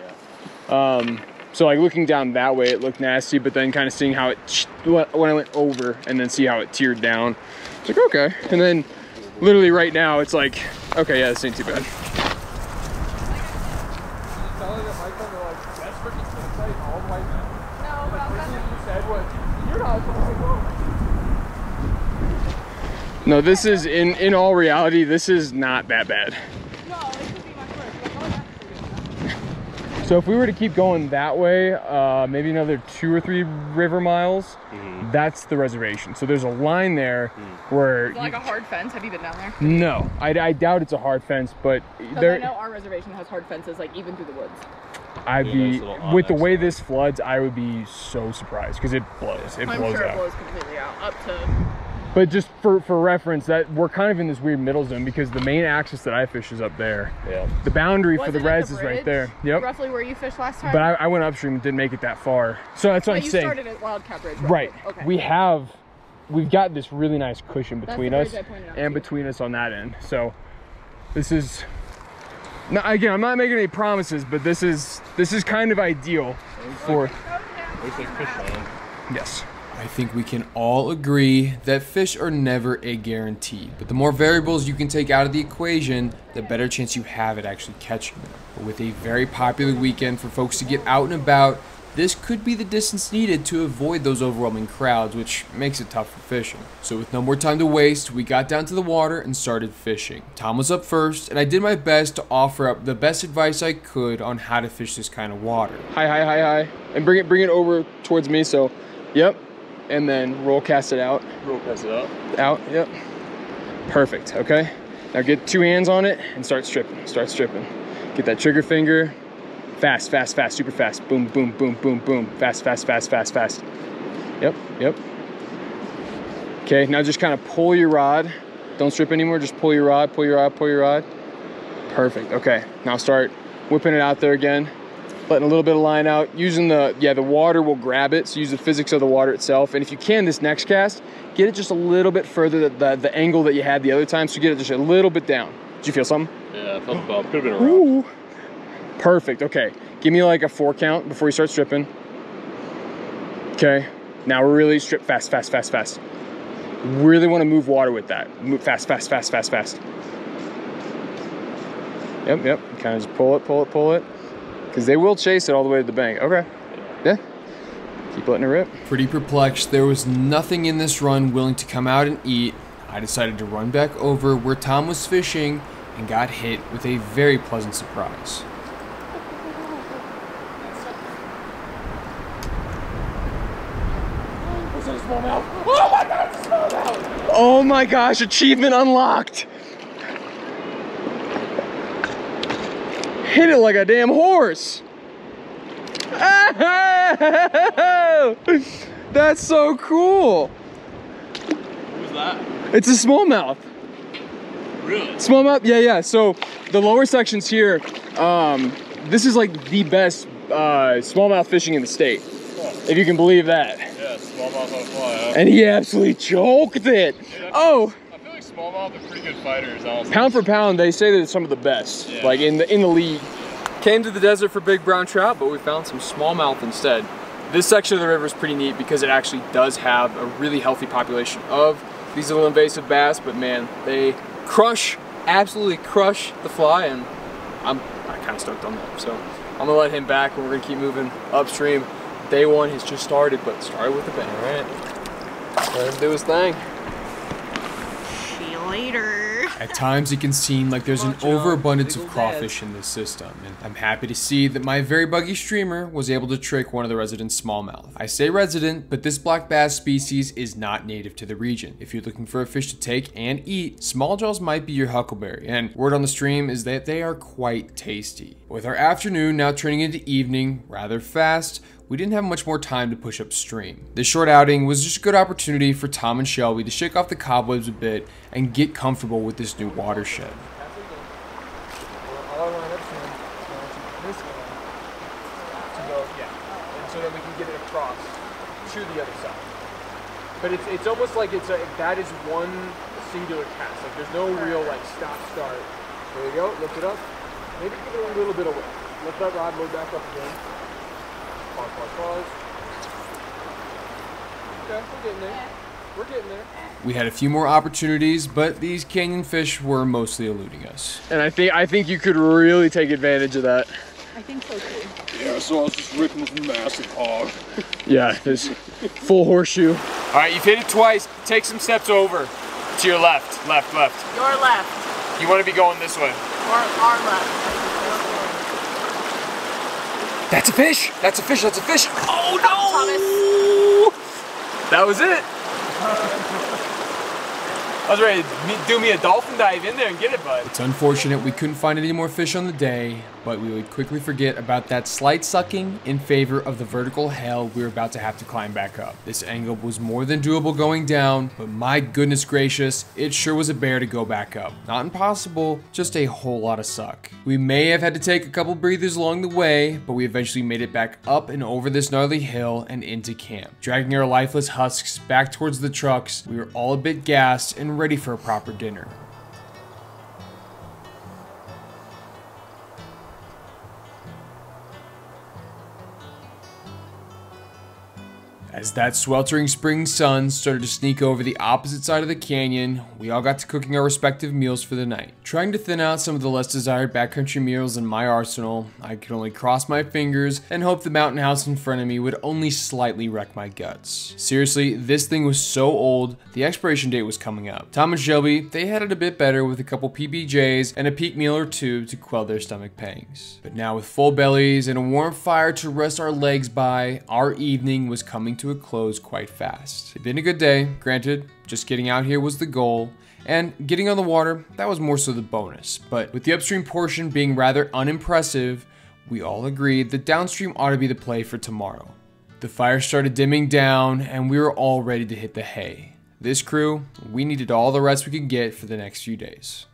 Um, so like looking down that way, it looked nasty, but then kind of seeing how it when I went over and then see how it teared down, it's like okay. And then literally right now, it's like okay, yeah, this ain't too bad. No, but I'm No, this is in in all reality, this is not that bad. So if we were to keep going that way, uh, maybe another two or three river miles, that's the reservation. So there's a line there where Is it like a hard fence? Have you been down there? no, I, I doubt it's a hard fence, but Because I know our reservation has hard fences, like even through the woods. I'd Yeah, be with the way this floods, I would be so surprised because it blows. It I'm blows sure out. it blows completely out. Up to But just for for reference, that we're kind of in this weird middle zone because the main axis that I fish is up there. Yeah. The boundary Was for the it res the is right there. Yep. roughly where you fished last time. But I, I went upstream and didn't make it that far. So that's what But I'm you saying. started at Wildcat Bridge. roughly. Right. Okay. We have, we've got this really nice cushion between us bridge I pointed out and between us on that end. So this is, now again, I'm not making any promises, but this is this is kind of ideal for Looks like fish yes. I think we can all agree that fish are never a guarantee, but the more variables you can take out of the equation, the better chance you have at actually catching them. But with a very popular weekend for folks to get out and about, this could be the distance needed to avoid those overwhelming crowds, which makes it tough for fishing. So with no more time to waste, we got down to the water and started fishing. Tom was up first, and I did my best to offer up the best advice I could on how to fish this kind of water. Hi, hi, hi, hi. And bring it bring it over towards me. So, yep. And then roll cast it out. Roll cast it out. Out, yep. Perfect, okay? Now get two hands on it and start stripping. Start stripping. Get that trigger finger. Fast, fast, fast, super fast. Boom, boom, boom, boom, boom. Fast, fast, fast, fast, fast. Yep, yep. Okay, now just kind of pull your rod. Don't strip anymore, just pull your rod, pull your rod, pull your rod. Perfect, okay. Now start whipping it out there again. Letting a little bit of line out. Using the, yeah, the water will grab it, so use the physics of the water itself. And if you can, this next cast, get it just a little bit further, the, the, the angle that you had the other time, so get it just a little bit down. Did you feel something? Yeah, I felt the bump. Could have been a rock. Ooh. Perfect. Okay. Give me like a four count before you start stripping. Okay. Now we're really strip fast, fast, fast, fast. Really want to move water with that. Move fast, fast, fast, fast, fast. Yep, yep. Kind of just pull it, pull it, pull it. Because they will chase it all the way to the bank. Okay. Yeah. Keep letting it rip. Pretty perplexed, there was nothing in this run willing to come out and eat. I decided to run back over where Tom was fishing and got hit with a very pleasant surprise. Oh my gosh, achievement unlocked. Hit it like a damn horse. That's so cool. Who's that? It's a smallmouth. Really? Smallmouth, yeah, yeah. So the lower sections here, um, this is like the best uh, smallmouth fishing in the state, if you can believe that. Yeah, smallmouth on fly. Huh? And he absolutely choked it. Oh, feel like smallmouth are pretty good fighters, honestly. pound for pound, they say that it's some of the best, Yeah. like in the in the league. Came to the desert for big brown trout, but we found some smallmouth instead. This section of the river is pretty neat because it actually does have a really healthy population of these little invasive bass, but man, they crush, absolutely crush the fly, and I'm, I'm kind of stoked on that. So I'm gonna let him back and we're gonna keep moving upstream. Day one has just started, but started with a bang, all right? Let him do his thing. Later. At times, it can seem like there's an overabundance of crawfish in this system, and I'm happy to see that my very buggy streamer was able to trick one of the resident smallmouth. I say resident, but this black bass species is not native to the region. If you're looking for a fish to take and eat, small jaws might be your huckleberry, and word on the stream is that they are quite tasty. With our afternoon now turning into evening rather fast, we didn't have much more time to push upstream. This short outing was just a good opportunity for Tom and Shelby to shake off the cobwebs a bit and get comfortable with this new watershed. To the other side. But it's it's almost like it's a that is one singular cast. Like there's no real like stop start. There you go. Lift it up. Maybe give it a little bit of weight. Lift that rod, load back up again. Okay, we're getting there. We're getting there. We had a few more opportunities, but these canyon fish were mostly eluding us. And I think I think you could really take advantage of that. I think so too. Yeah, so I was just ripping this massive hog. Yeah, this full horseshoe. All right, you've hit it twice. Take some steps over to your left, left, left. Your left You want to be going this way. or our left. That's a fish. That's a fish. That's a fish. Oh Thomas. no! That was it. I was ready to do me a dolphin dive in there and get it, bud. It's unfortunate we couldn't find any more fish on the day, but we would quickly forget about that slight sucking in favor of the vertical hell we were about to have to climb back up. This angle was more than doable going down, but my goodness gracious, it sure was a bear to go back up. Not impossible, just a whole lot of suck. We may have had to take a couple breathers along the way, but we eventually made it back up and over this gnarly hill and into camp. Dragging our lifeless husks back towards the trucks, we were all a bit gassed and ready for a proper dinner. As that sweltering spring sun started to sneak over the opposite side of the canyon, we all got to cooking our respective meals for the night. Trying to thin out some of the less desired backcountry meals in my arsenal, I could only cross my fingers and hope the mountain house in front of me would only slightly wreck my guts. Seriously, this thing was so old, the expiration date was coming up. Tom and Shelby, they had it a bit better with a couple PBJs and a peak meal or two to quell their stomach pangs. But now with full bellies and a warm fire to rest our legs by, our evening was coming to a close quite fast. It'd been a good day, granted, just getting out here was the goal, and getting on the water, that was more so the bonus. But with the upstream portion being rather unimpressive, we all agreed that downstream ought to be the play for tomorrow. The fire started dimming down, and we were all ready to hit the hay. This crew, we needed all the rest we could get for the next few days.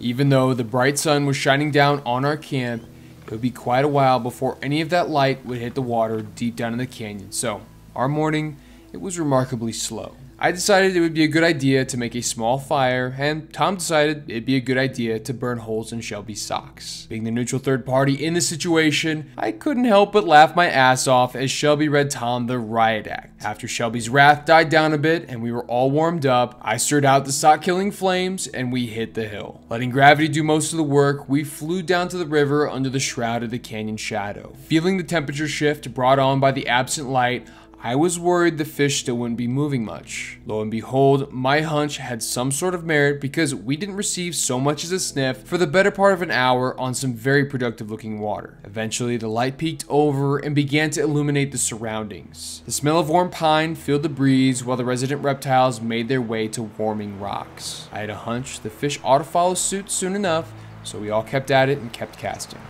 Even though the bright sun was shining down on our camp, it would be quite a while before any of that light would hit the water deep down in the canyon. So, our morning, it was remarkably slow. I decided it would be a good idea to make a small fire, and Tom decided it'd be a good idea to burn holes in Shelby's socks. Being the neutral third party in the situation, I couldn't help but laugh my ass off as Shelby read Tom the riot act. After Shelby's wrath died down a bit and we were all warmed up, I stirred out the sock killing flames and we hit the hill. Letting gravity do most of the work, we flew down to the river under the shroud of the canyon shadow. Feeling the temperature shift brought on by the absent light, I was worried the fish still wouldn't be moving much. Lo and behold, my hunch had some sort of merit because we didn't receive so much as a sniff for the better part of an hour on some very productive looking water. Eventually, the light peaked over and began to illuminate the surroundings. The smell of warm pine filled the breeze while the resident reptiles made their way to warming rocks. I had a hunch the fish ought to follow suit soon enough, so we all kept at it and kept casting.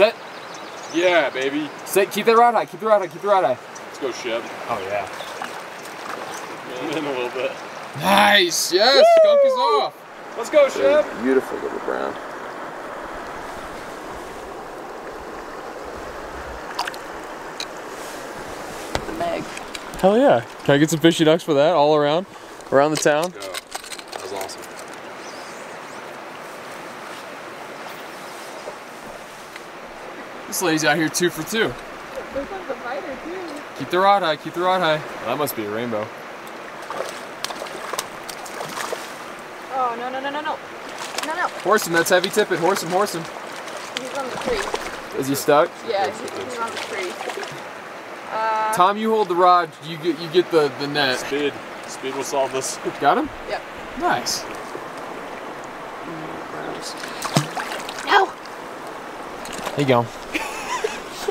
Set. Yeah, baby. Set. Keep that rod high. Keep the rod high. Keep the rod high. Let's go, Shep. Oh yeah. In a little bit. Nice. Yes. Skunk is off. Let's go, Shep. Beautiful little brown. The meg. Hell yeah. Can I get some fishy ducks for that all around? Around the town? Go. That was awesome. This lady's out here two for two. There's like the fighter. Keep the rod high, keep the rod high. Well, that must be a rainbow. Oh no no no no no. No no. Horse him, that's heavy tippet. Horse him, horse him. He's on the tree. Is he stuck? Yeah, he's, he's on the tree. Uh, Tom, you hold the rod. You get you get the the net. Speed. Speed will solve this. Got him? Yep. Nice. No. Here you go.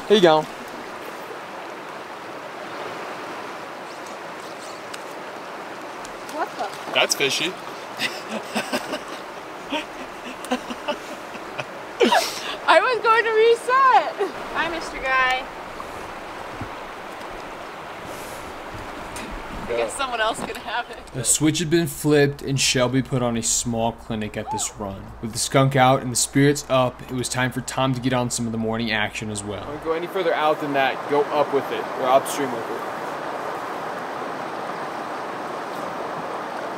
Here you go. What the? That's fishy. I was going to reset. Hi, Mr. Guy. I guess someone else can have it. The switch had been flipped, and Shelby put on a small clinic at this run. With the skunk out and the spirits up, it was time for Tom to get on some of the morning action as well. Don't go any further out than that. Go up with it, or upstream with it.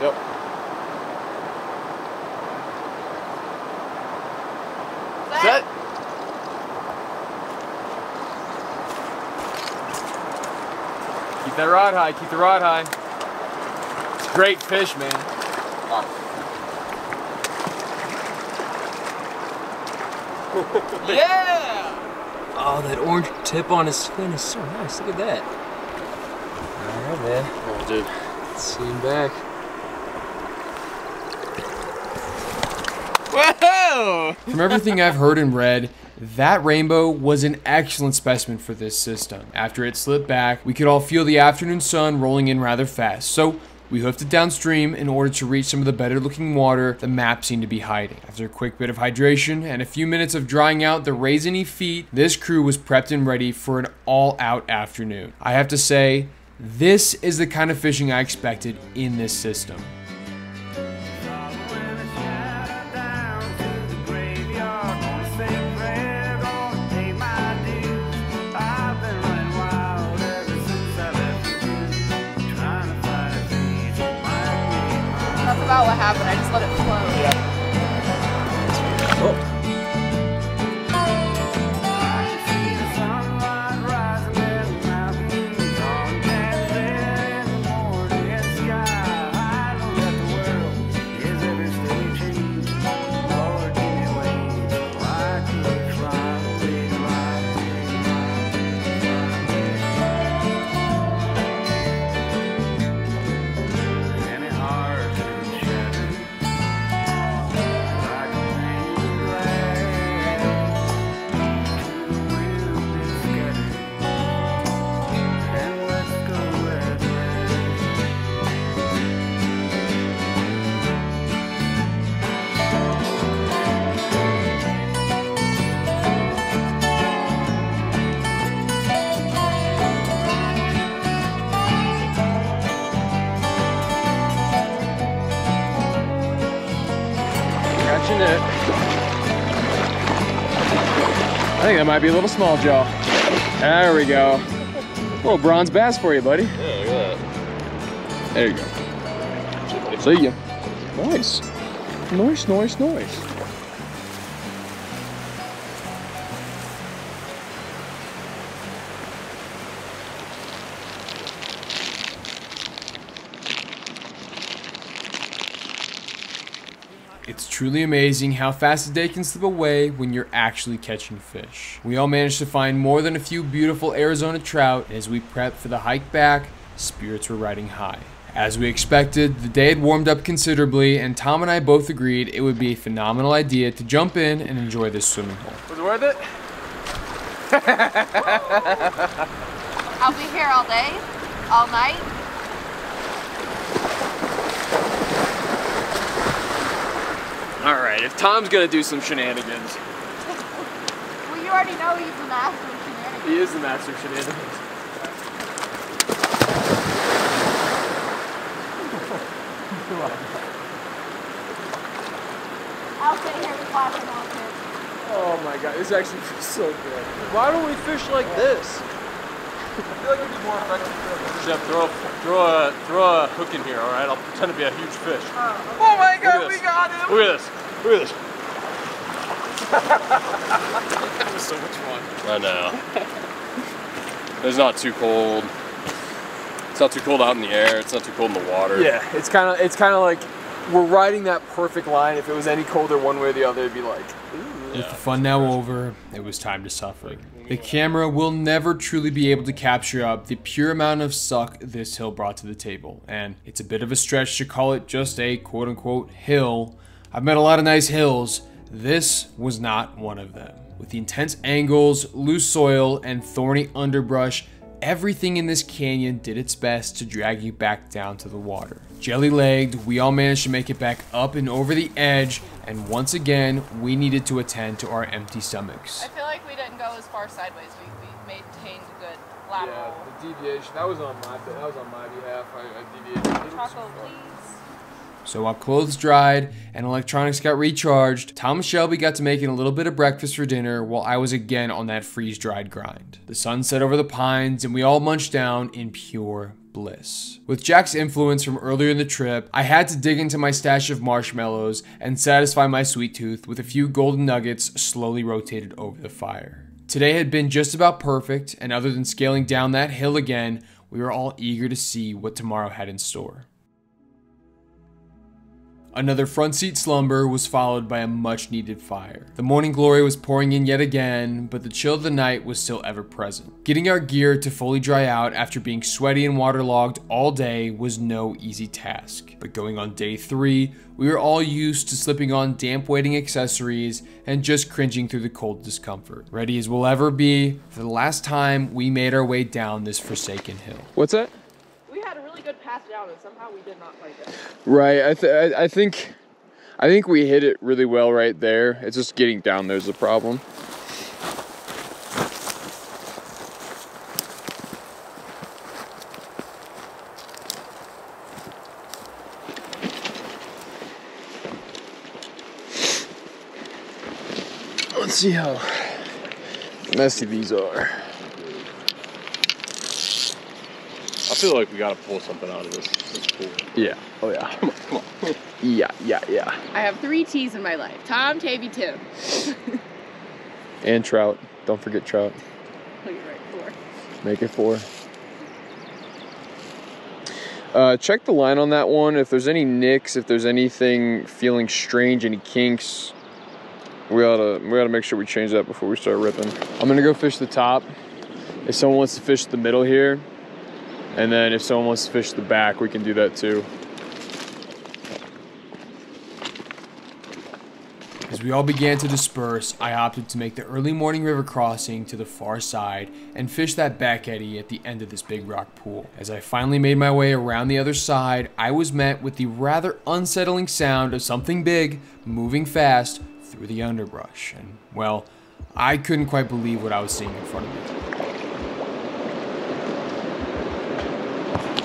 Yep. Set. Keep that rod high. Keep the rod high. It's a great fish, man. Yeah! Oh, that orange tip on his fin is so nice. Look at that. All right, man. Oh, dude. Let's see him back. Whoa! From everything I've heard and read, that rainbow was an excellent specimen for this system. After it slipped back, we could all feel the afternoon sun rolling in rather fast, so we hoofed it downstream in order to reach some of the better looking water the map seemed to be hiding. After a quick bit of hydration and a few minutes of drying out the raisiny feet, this crew was prepped and ready for an all out afternoon. I have to say, this is the kind of fishing I expected in this system. That might be a little small jaw. There we go. little bronze bass for you, buddy. Yeah, look at There you go. See ya. Nice. Nice, nice, nice. Truly amazing how fast a day can slip away when you're actually catching fish. We all managed to find more than a few beautiful Arizona trout and as we prepped for the hike back. Spirits were riding high. As we expected, the day had warmed up considerably, and Tom and I both agreed it would be a phenomenal idea to jump in and enjoy this swimming hole. Was it worth it? I'll be here all day, all night. All right, if Tom's gonna do some shenanigans, Well, you already know he's the master of shenanigans. he is the master of shenanigans. I'll sit here with laughing all day. Oh my god, this actually feels so good. Why don't we fish like this? Chef, throw, throw, a, throw a hook in here, all right? I'll pretend to be a huge fish. Oh my god, we got him! Look at this. Look at this. That was so much fun. I know. It's not too cold. It's not too cold out in the air. It's not too cold in the water. Yeah, it's kind of it's kind of like we're riding that perfect line. If it was any colder one way or the other, it'd be like. With the fun now over, it was time to suffer. The camera will never truly be able to capture up the pure amount of suck this hill brought to the table, and it's a bit of a stretch to call it just a quote unquote hill. I've met a lot of nice hills. This was not one of them. With the intense angles, loose soil, and thorny underbrush, everything in this canyon did its best to drag you back down to the water. Jelly legged, we all managed to make it back up and over the edge, and once again, we needed to attend to our empty stomachs. I feel like we didn't go as far sideways. We, we maintained a good lateral. Yeah, the deviation that was on my that was on my behalf. I, I deviated. Choco, please. So while clothes dried and electronics got recharged, Tom and Shelby got to making a little bit of breakfast for dinner while I was again on that freeze dried grind. The sun set over the pines and we all munched down in pure bliss. With Jack's influence from earlier in the trip, I had to dig into my stash of marshmallows and satisfy my sweet tooth with a few golden nuggets slowly rotated over the fire. Today had been just about perfect, and other than scaling down that hill again, we were all eager to see what tomorrow had in store. Another front seat slumber was followed by a much needed fire. The morning glory was pouring in yet again, but the chill of the night was still ever present. Getting our gear to fully dry out after being sweaty and waterlogged all day was no easy task. But going on day three, we were all used to slipping on damp wading accessories and just cringing through the cold discomfort. Ready as we'll ever be for the last time we made our way down this forsaken hill. What's that? We had a really good pass and somehow we did not like it. Right. I, th- I I think I think we hit it really well right there. It's just getting down there's the problem. Let's see how messy these are. I feel like we gotta pull something out of this. This is cool. Yeah. Oh yeah. Come on, come on. Yeah, yeah, yeah. I have three T's in my life. Tom, Tavy, Tim. And trout. Don't forget trout. Oh, you're right, four. Make it four. Uh, check the line on that one. If there's any nicks, if there's anything feeling strange, any kinks, we ought to we ought to make sure we change that before we start ripping. I'm gonna go fish the top. If someone wants to fish the middle here, and then if someone wants to fish the back, we can do that too. As we all began to disperse, I opted to make the early morning river crossing to the far side and fish that back eddy at the end of this big rock pool. As I finally made my way around the other side, I was met with the rather unsettling sound of something big moving fast through the underbrush. And, well, I couldn't quite believe what I was seeing in front of me.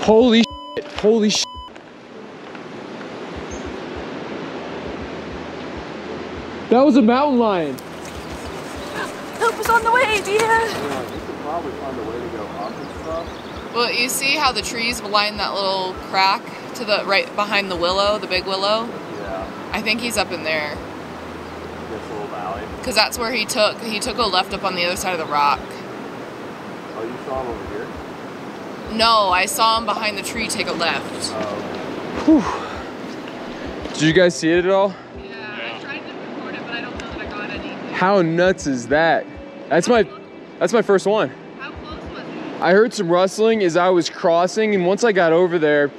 Holy shit! Holy shit! That was a mountain lion. Help us on the way, dear. probably find a way to go up and stuff. Well, you see how the trees line that little crack to the right behind the willow, the big willow? Yeah, I think he's up in there. this little valley. Cause that's where he took he took a left up on the other side of the rock. Oh, you saw him over here? No, I saw him behind the tree take a left. Did you guys see it at all? Yeah, I tried to record it, but I don't know that I got any. How nuts is that? That's my that's my first one. How close was he? I heard some rustling as I was crossing, and once I got over there,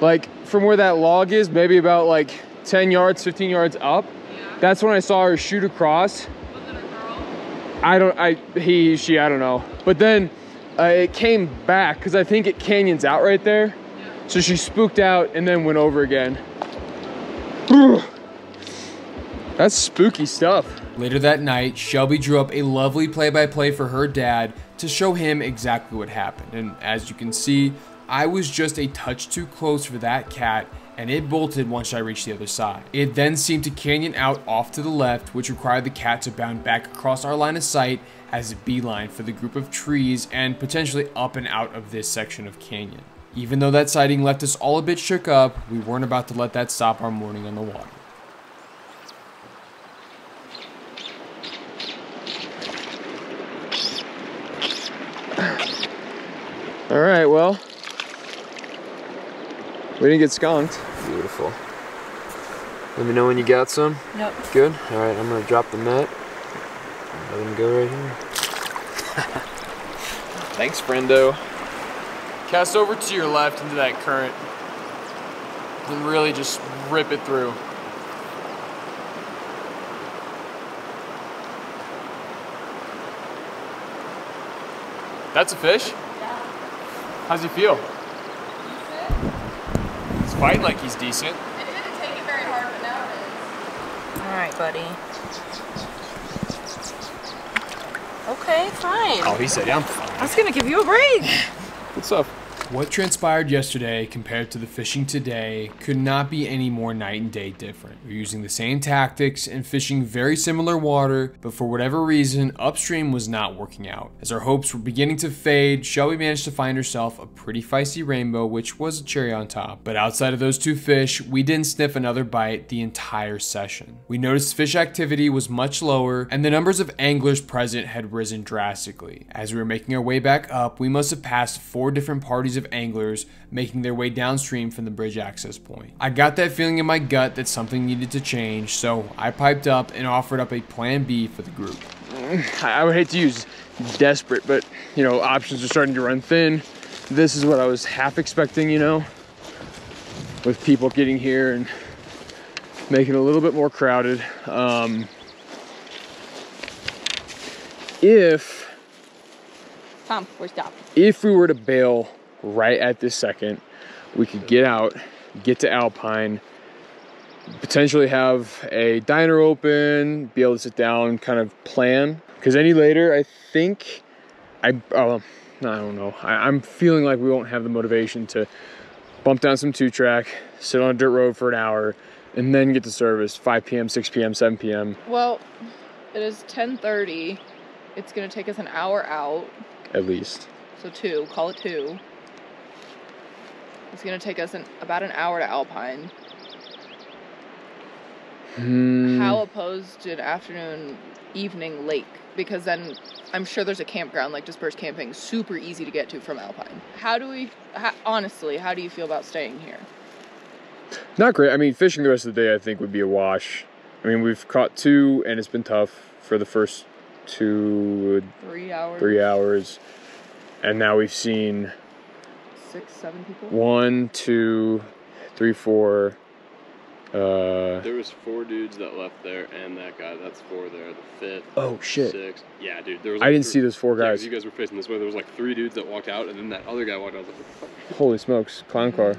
like from where that log is, maybe about like 10 yards, 15 yards up, yeah. that's when I saw her shoot across. Was it a girl? I don't, I, he, she, I don't know. But then uh, it came back because I think it canyons out right there. So she spooked out and then went over again. That's spooky stuff. Later that night, Shelby drew up a lovely play by play for her dad to show him exactly what happened. And as you can see, I was just a touch too close for that cat, and it bolted once I reached the other side. It then seemed to canyon out off to the left, which required the cat to bound back across our line of sight as a beeline for the group of trees and potentially up and out of this section of canyon. Even though that sighting left us all a bit shook up, we weren't about to let that stop our morning on the water. All right, well, we didn't get skunked. Beautiful. Let me know when you got some. Nope. Good. All right, I'm gonna drop the net. Let him go right here. Thanks, friendo. Cast over to your left into that current. And really just rip it through. That's a fish? Yeah. How's he feel? He's fighting like he's decent. It didn't take it very hard, but now it is. All right, buddy. Okay, fine. Oh, he said, yeah, I'm fine. I was gonna give you a break. Good stuff. What transpired yesterday compared to the fishing today could not be any more night and day different. We're using the same tactics and fishing very similar water, but for whatever reason, upstream was not working out. As our hopes were beginning to fade, Shelby managed to find herself a pretty feisty rainbow, which was a cherry on top. But outside of those two fish, we didn't sniff another bite the entire session. We noticed fish activity was much lower, and the numbers of anglers present had risen drastically. As we were making our way back up, we must have passed four different parties of anglers making their way downstream from the bridge access point. I got that feeling in my gut that something needed to change, so I piped up and offered up a plan B for the group. I I would hate to use desperate, but you know, options are starting to run thin. This is what I was half expecting, you know, with people getting here and making it a little bit more crowded. Um, if Tom, we're stopped. if we were to bail right at this second, we could get out, get to Alpine, potentially have a diner open, be able to sit down, kind of plan. Because any later, I think I, oh, I don't know. I, I'm feeling like we won't have the motivation to bump down some two track, sit on a dirt road for an hour, and then get to service 5 p.m., 6 p.m., 7 p.m. Well, it is 10:30. It's gonna take us an hour out, at least. so two. Call it two. It's gonna take us an, about an hour to Alpine. Hmm. how opposed to an afternoon, evening lake? Because then I'm sure there's a campground like dispersed camping, super easy to get to from Alpine. How do we, how, honestly, how do you feel about staying here? Not great. I mean, fishing the rest of the day I think would be a wash. I mean, we've caught two, and it's been tough for the first two, Three hours, three hours, and now we've seen six, seven people. one, two, three, four. Uh, There was four dudes that left there, and that guy. That's four there. The fifth. Oh, shit. Six. Yeah, dude. There was. I didn't three- see those four Yeah, 'cause guys. you guys were facing this way. There was like three dudes that walked out, and then that other guy walked out. I was like, what the fuck? holy smokes, clown car.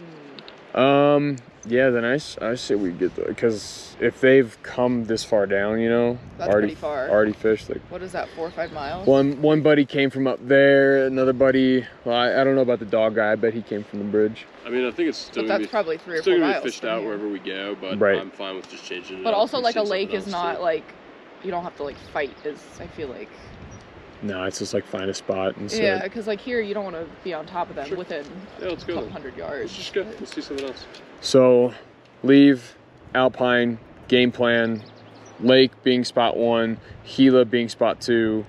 Um, yeah, then I, I say we get the because if they've come this far down, you know, That's already pretty far. already fished like What is that, four or five miles? One one buddy came from up there. Another buddy, well, I, I don't know about the dog guy. I bet he came from the bridge. I mean, I think it's still But gonna that's be, probably three or still four gonna miles be fished from out here. wherever we go, but Right. I'm fine with just changing it. But up also, and like a seeing lake something is else, not too. like you don't have to like fight. Is I feel like No, it's just like find a spot and sit. yeah, because like here you don't want to be on top of them Sure. within Yeah, let's a go. couple then. hundred yards. Let's just go. Let's do something else. So, leave Alpine game plan. Lake being spot one, Gila being spot two.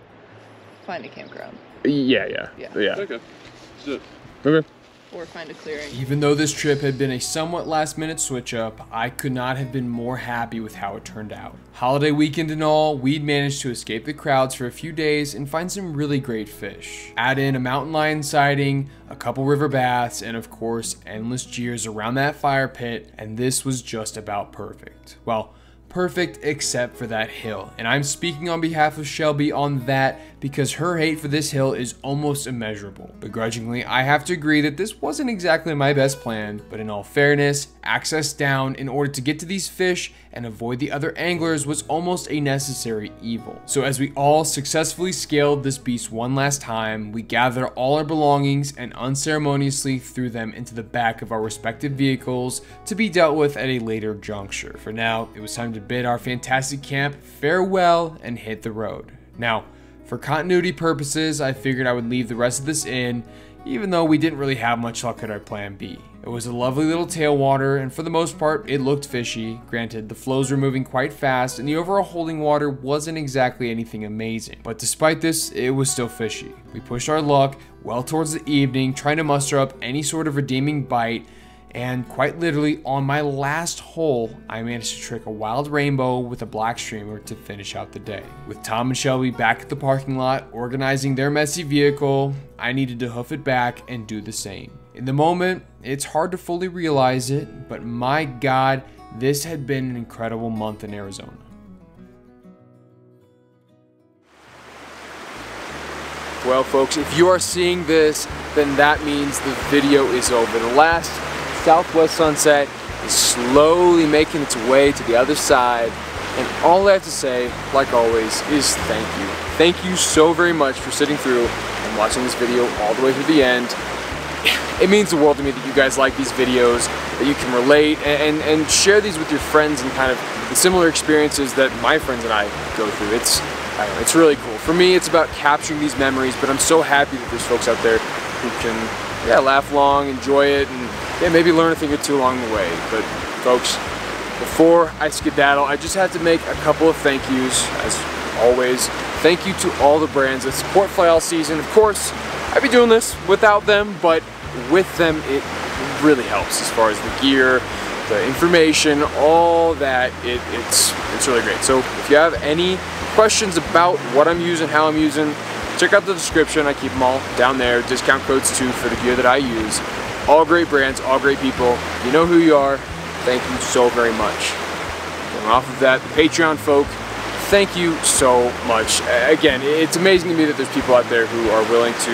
Find a campground Yeah, yeah, Yeah. yeah. Okay. Let's do it. Okay. Or find a clearing. Even though this trip had been a somewhat last minute switch up, I could not have been more happy with how it turned out. Holiday weekend and all, we'd managed to escape the crowds for a few days and find some really great fish. Add in a mountain lion sighting, a couple river baths, and of course, endless jeers around that fire pit, and this was just about perfect. Well, perfect except for that hill. And I'm speaking on behalf of Shelby on that because her hate for this hill is almost immeasurable. Begrudgingly, I have to agree that this wasn't exactly my best plan, but in all fairness, access down in order to get to these fish and avoid the other anglers was almost a necessary evil. So as we all successfully scaled this beast one last time, we gathered all our belongings and unceremoniously threw them into the back of our respective vehicles to be dealt with at a later juncture. For now, it was time to bid our fantastic camp farewell and hit the road. Now, for continuity purposes, I figured I would leave the rest of this in, even though we didn't really have much luck at our plan B. It was a lovely little tailwater, and for the most part, it looked fishy. Granted, the flows were moving quite fast, and the overall holding water wasn't exactly anything amazing. But despite this, it was still fishy. We pushed our luck well towards the evening, trying to muster up any sort of redeeming bite, and quite literally, on my last hole, I managed to trick a wild rainbow with a black streamer to finish out the day. With Tom and Shelby back at the parking lot organizing their messy vehicle, I needed to hoof it back and do the same. In the moment, it's hard to fully realize it, but my god, this had been an incredible month in Arizona. Well, folks, if you are seeing this, then that means the video is over. The last southwest sunset is slowly making its way to the other side. And all I have to say, like always, is thank you. Thank you so very much for sitting through and watching this video all the way to the end. It means the world to me that you guys like these videos, that you can relate and, and, and share these with your friends and kind of the similar experiences that my friends and I go through. It's, know, it's really cool. For me, it's about capturing these memories, but I'm so happy that there's folks out there who can, yeah, laugh long, enjoy it, and yeah, maybe learn a thing or two along the way. But folks, before I skedaddle, I just had to make a couple of thank yous, as always. Thank you to all the brands that support Fly All Season. Of course, I'd be doing this without them, but with them, it really helps as far as the gear, the information, all that. It, it's it's really great. So if you have any questions about what I'm using, how I'm using, check out the description. I keep them all down there. Discount codes too for the gear that I use. All great brands, all great people. You know who you are. Thank you so very much. And off of that, the Patreon folk, thank you so much. Again, it's amazing to me that there's people out there who are willing to,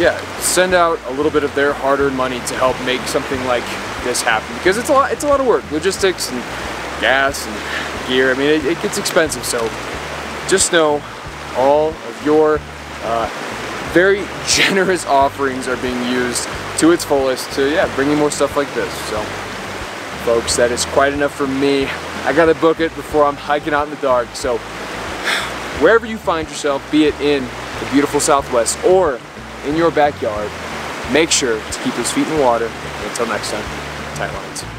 yeah, send out a little bit of their hard-earned money to help make something like this happen. Because it's a lot, it's a lot of work, logistics and gas and gear. I mean, it, it gets expensive. So just know all of your uh, very generous offerings are being used to its fullest to, yeah, bring you more stuff like this. So folks, that is quite enough for me. I gotta book it before I'm hiking out in the dark. So wherever you find yourself, be it in the beautiful Southwest or in your backyard, make sure to keep those feet in the water. Until next time, tight lines.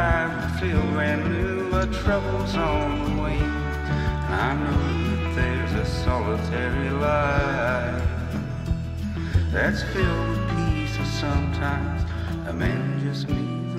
I feel brand new, but trouble's on the way. I know that there's a solitary life that's filled with peace, and sometimes a man just needs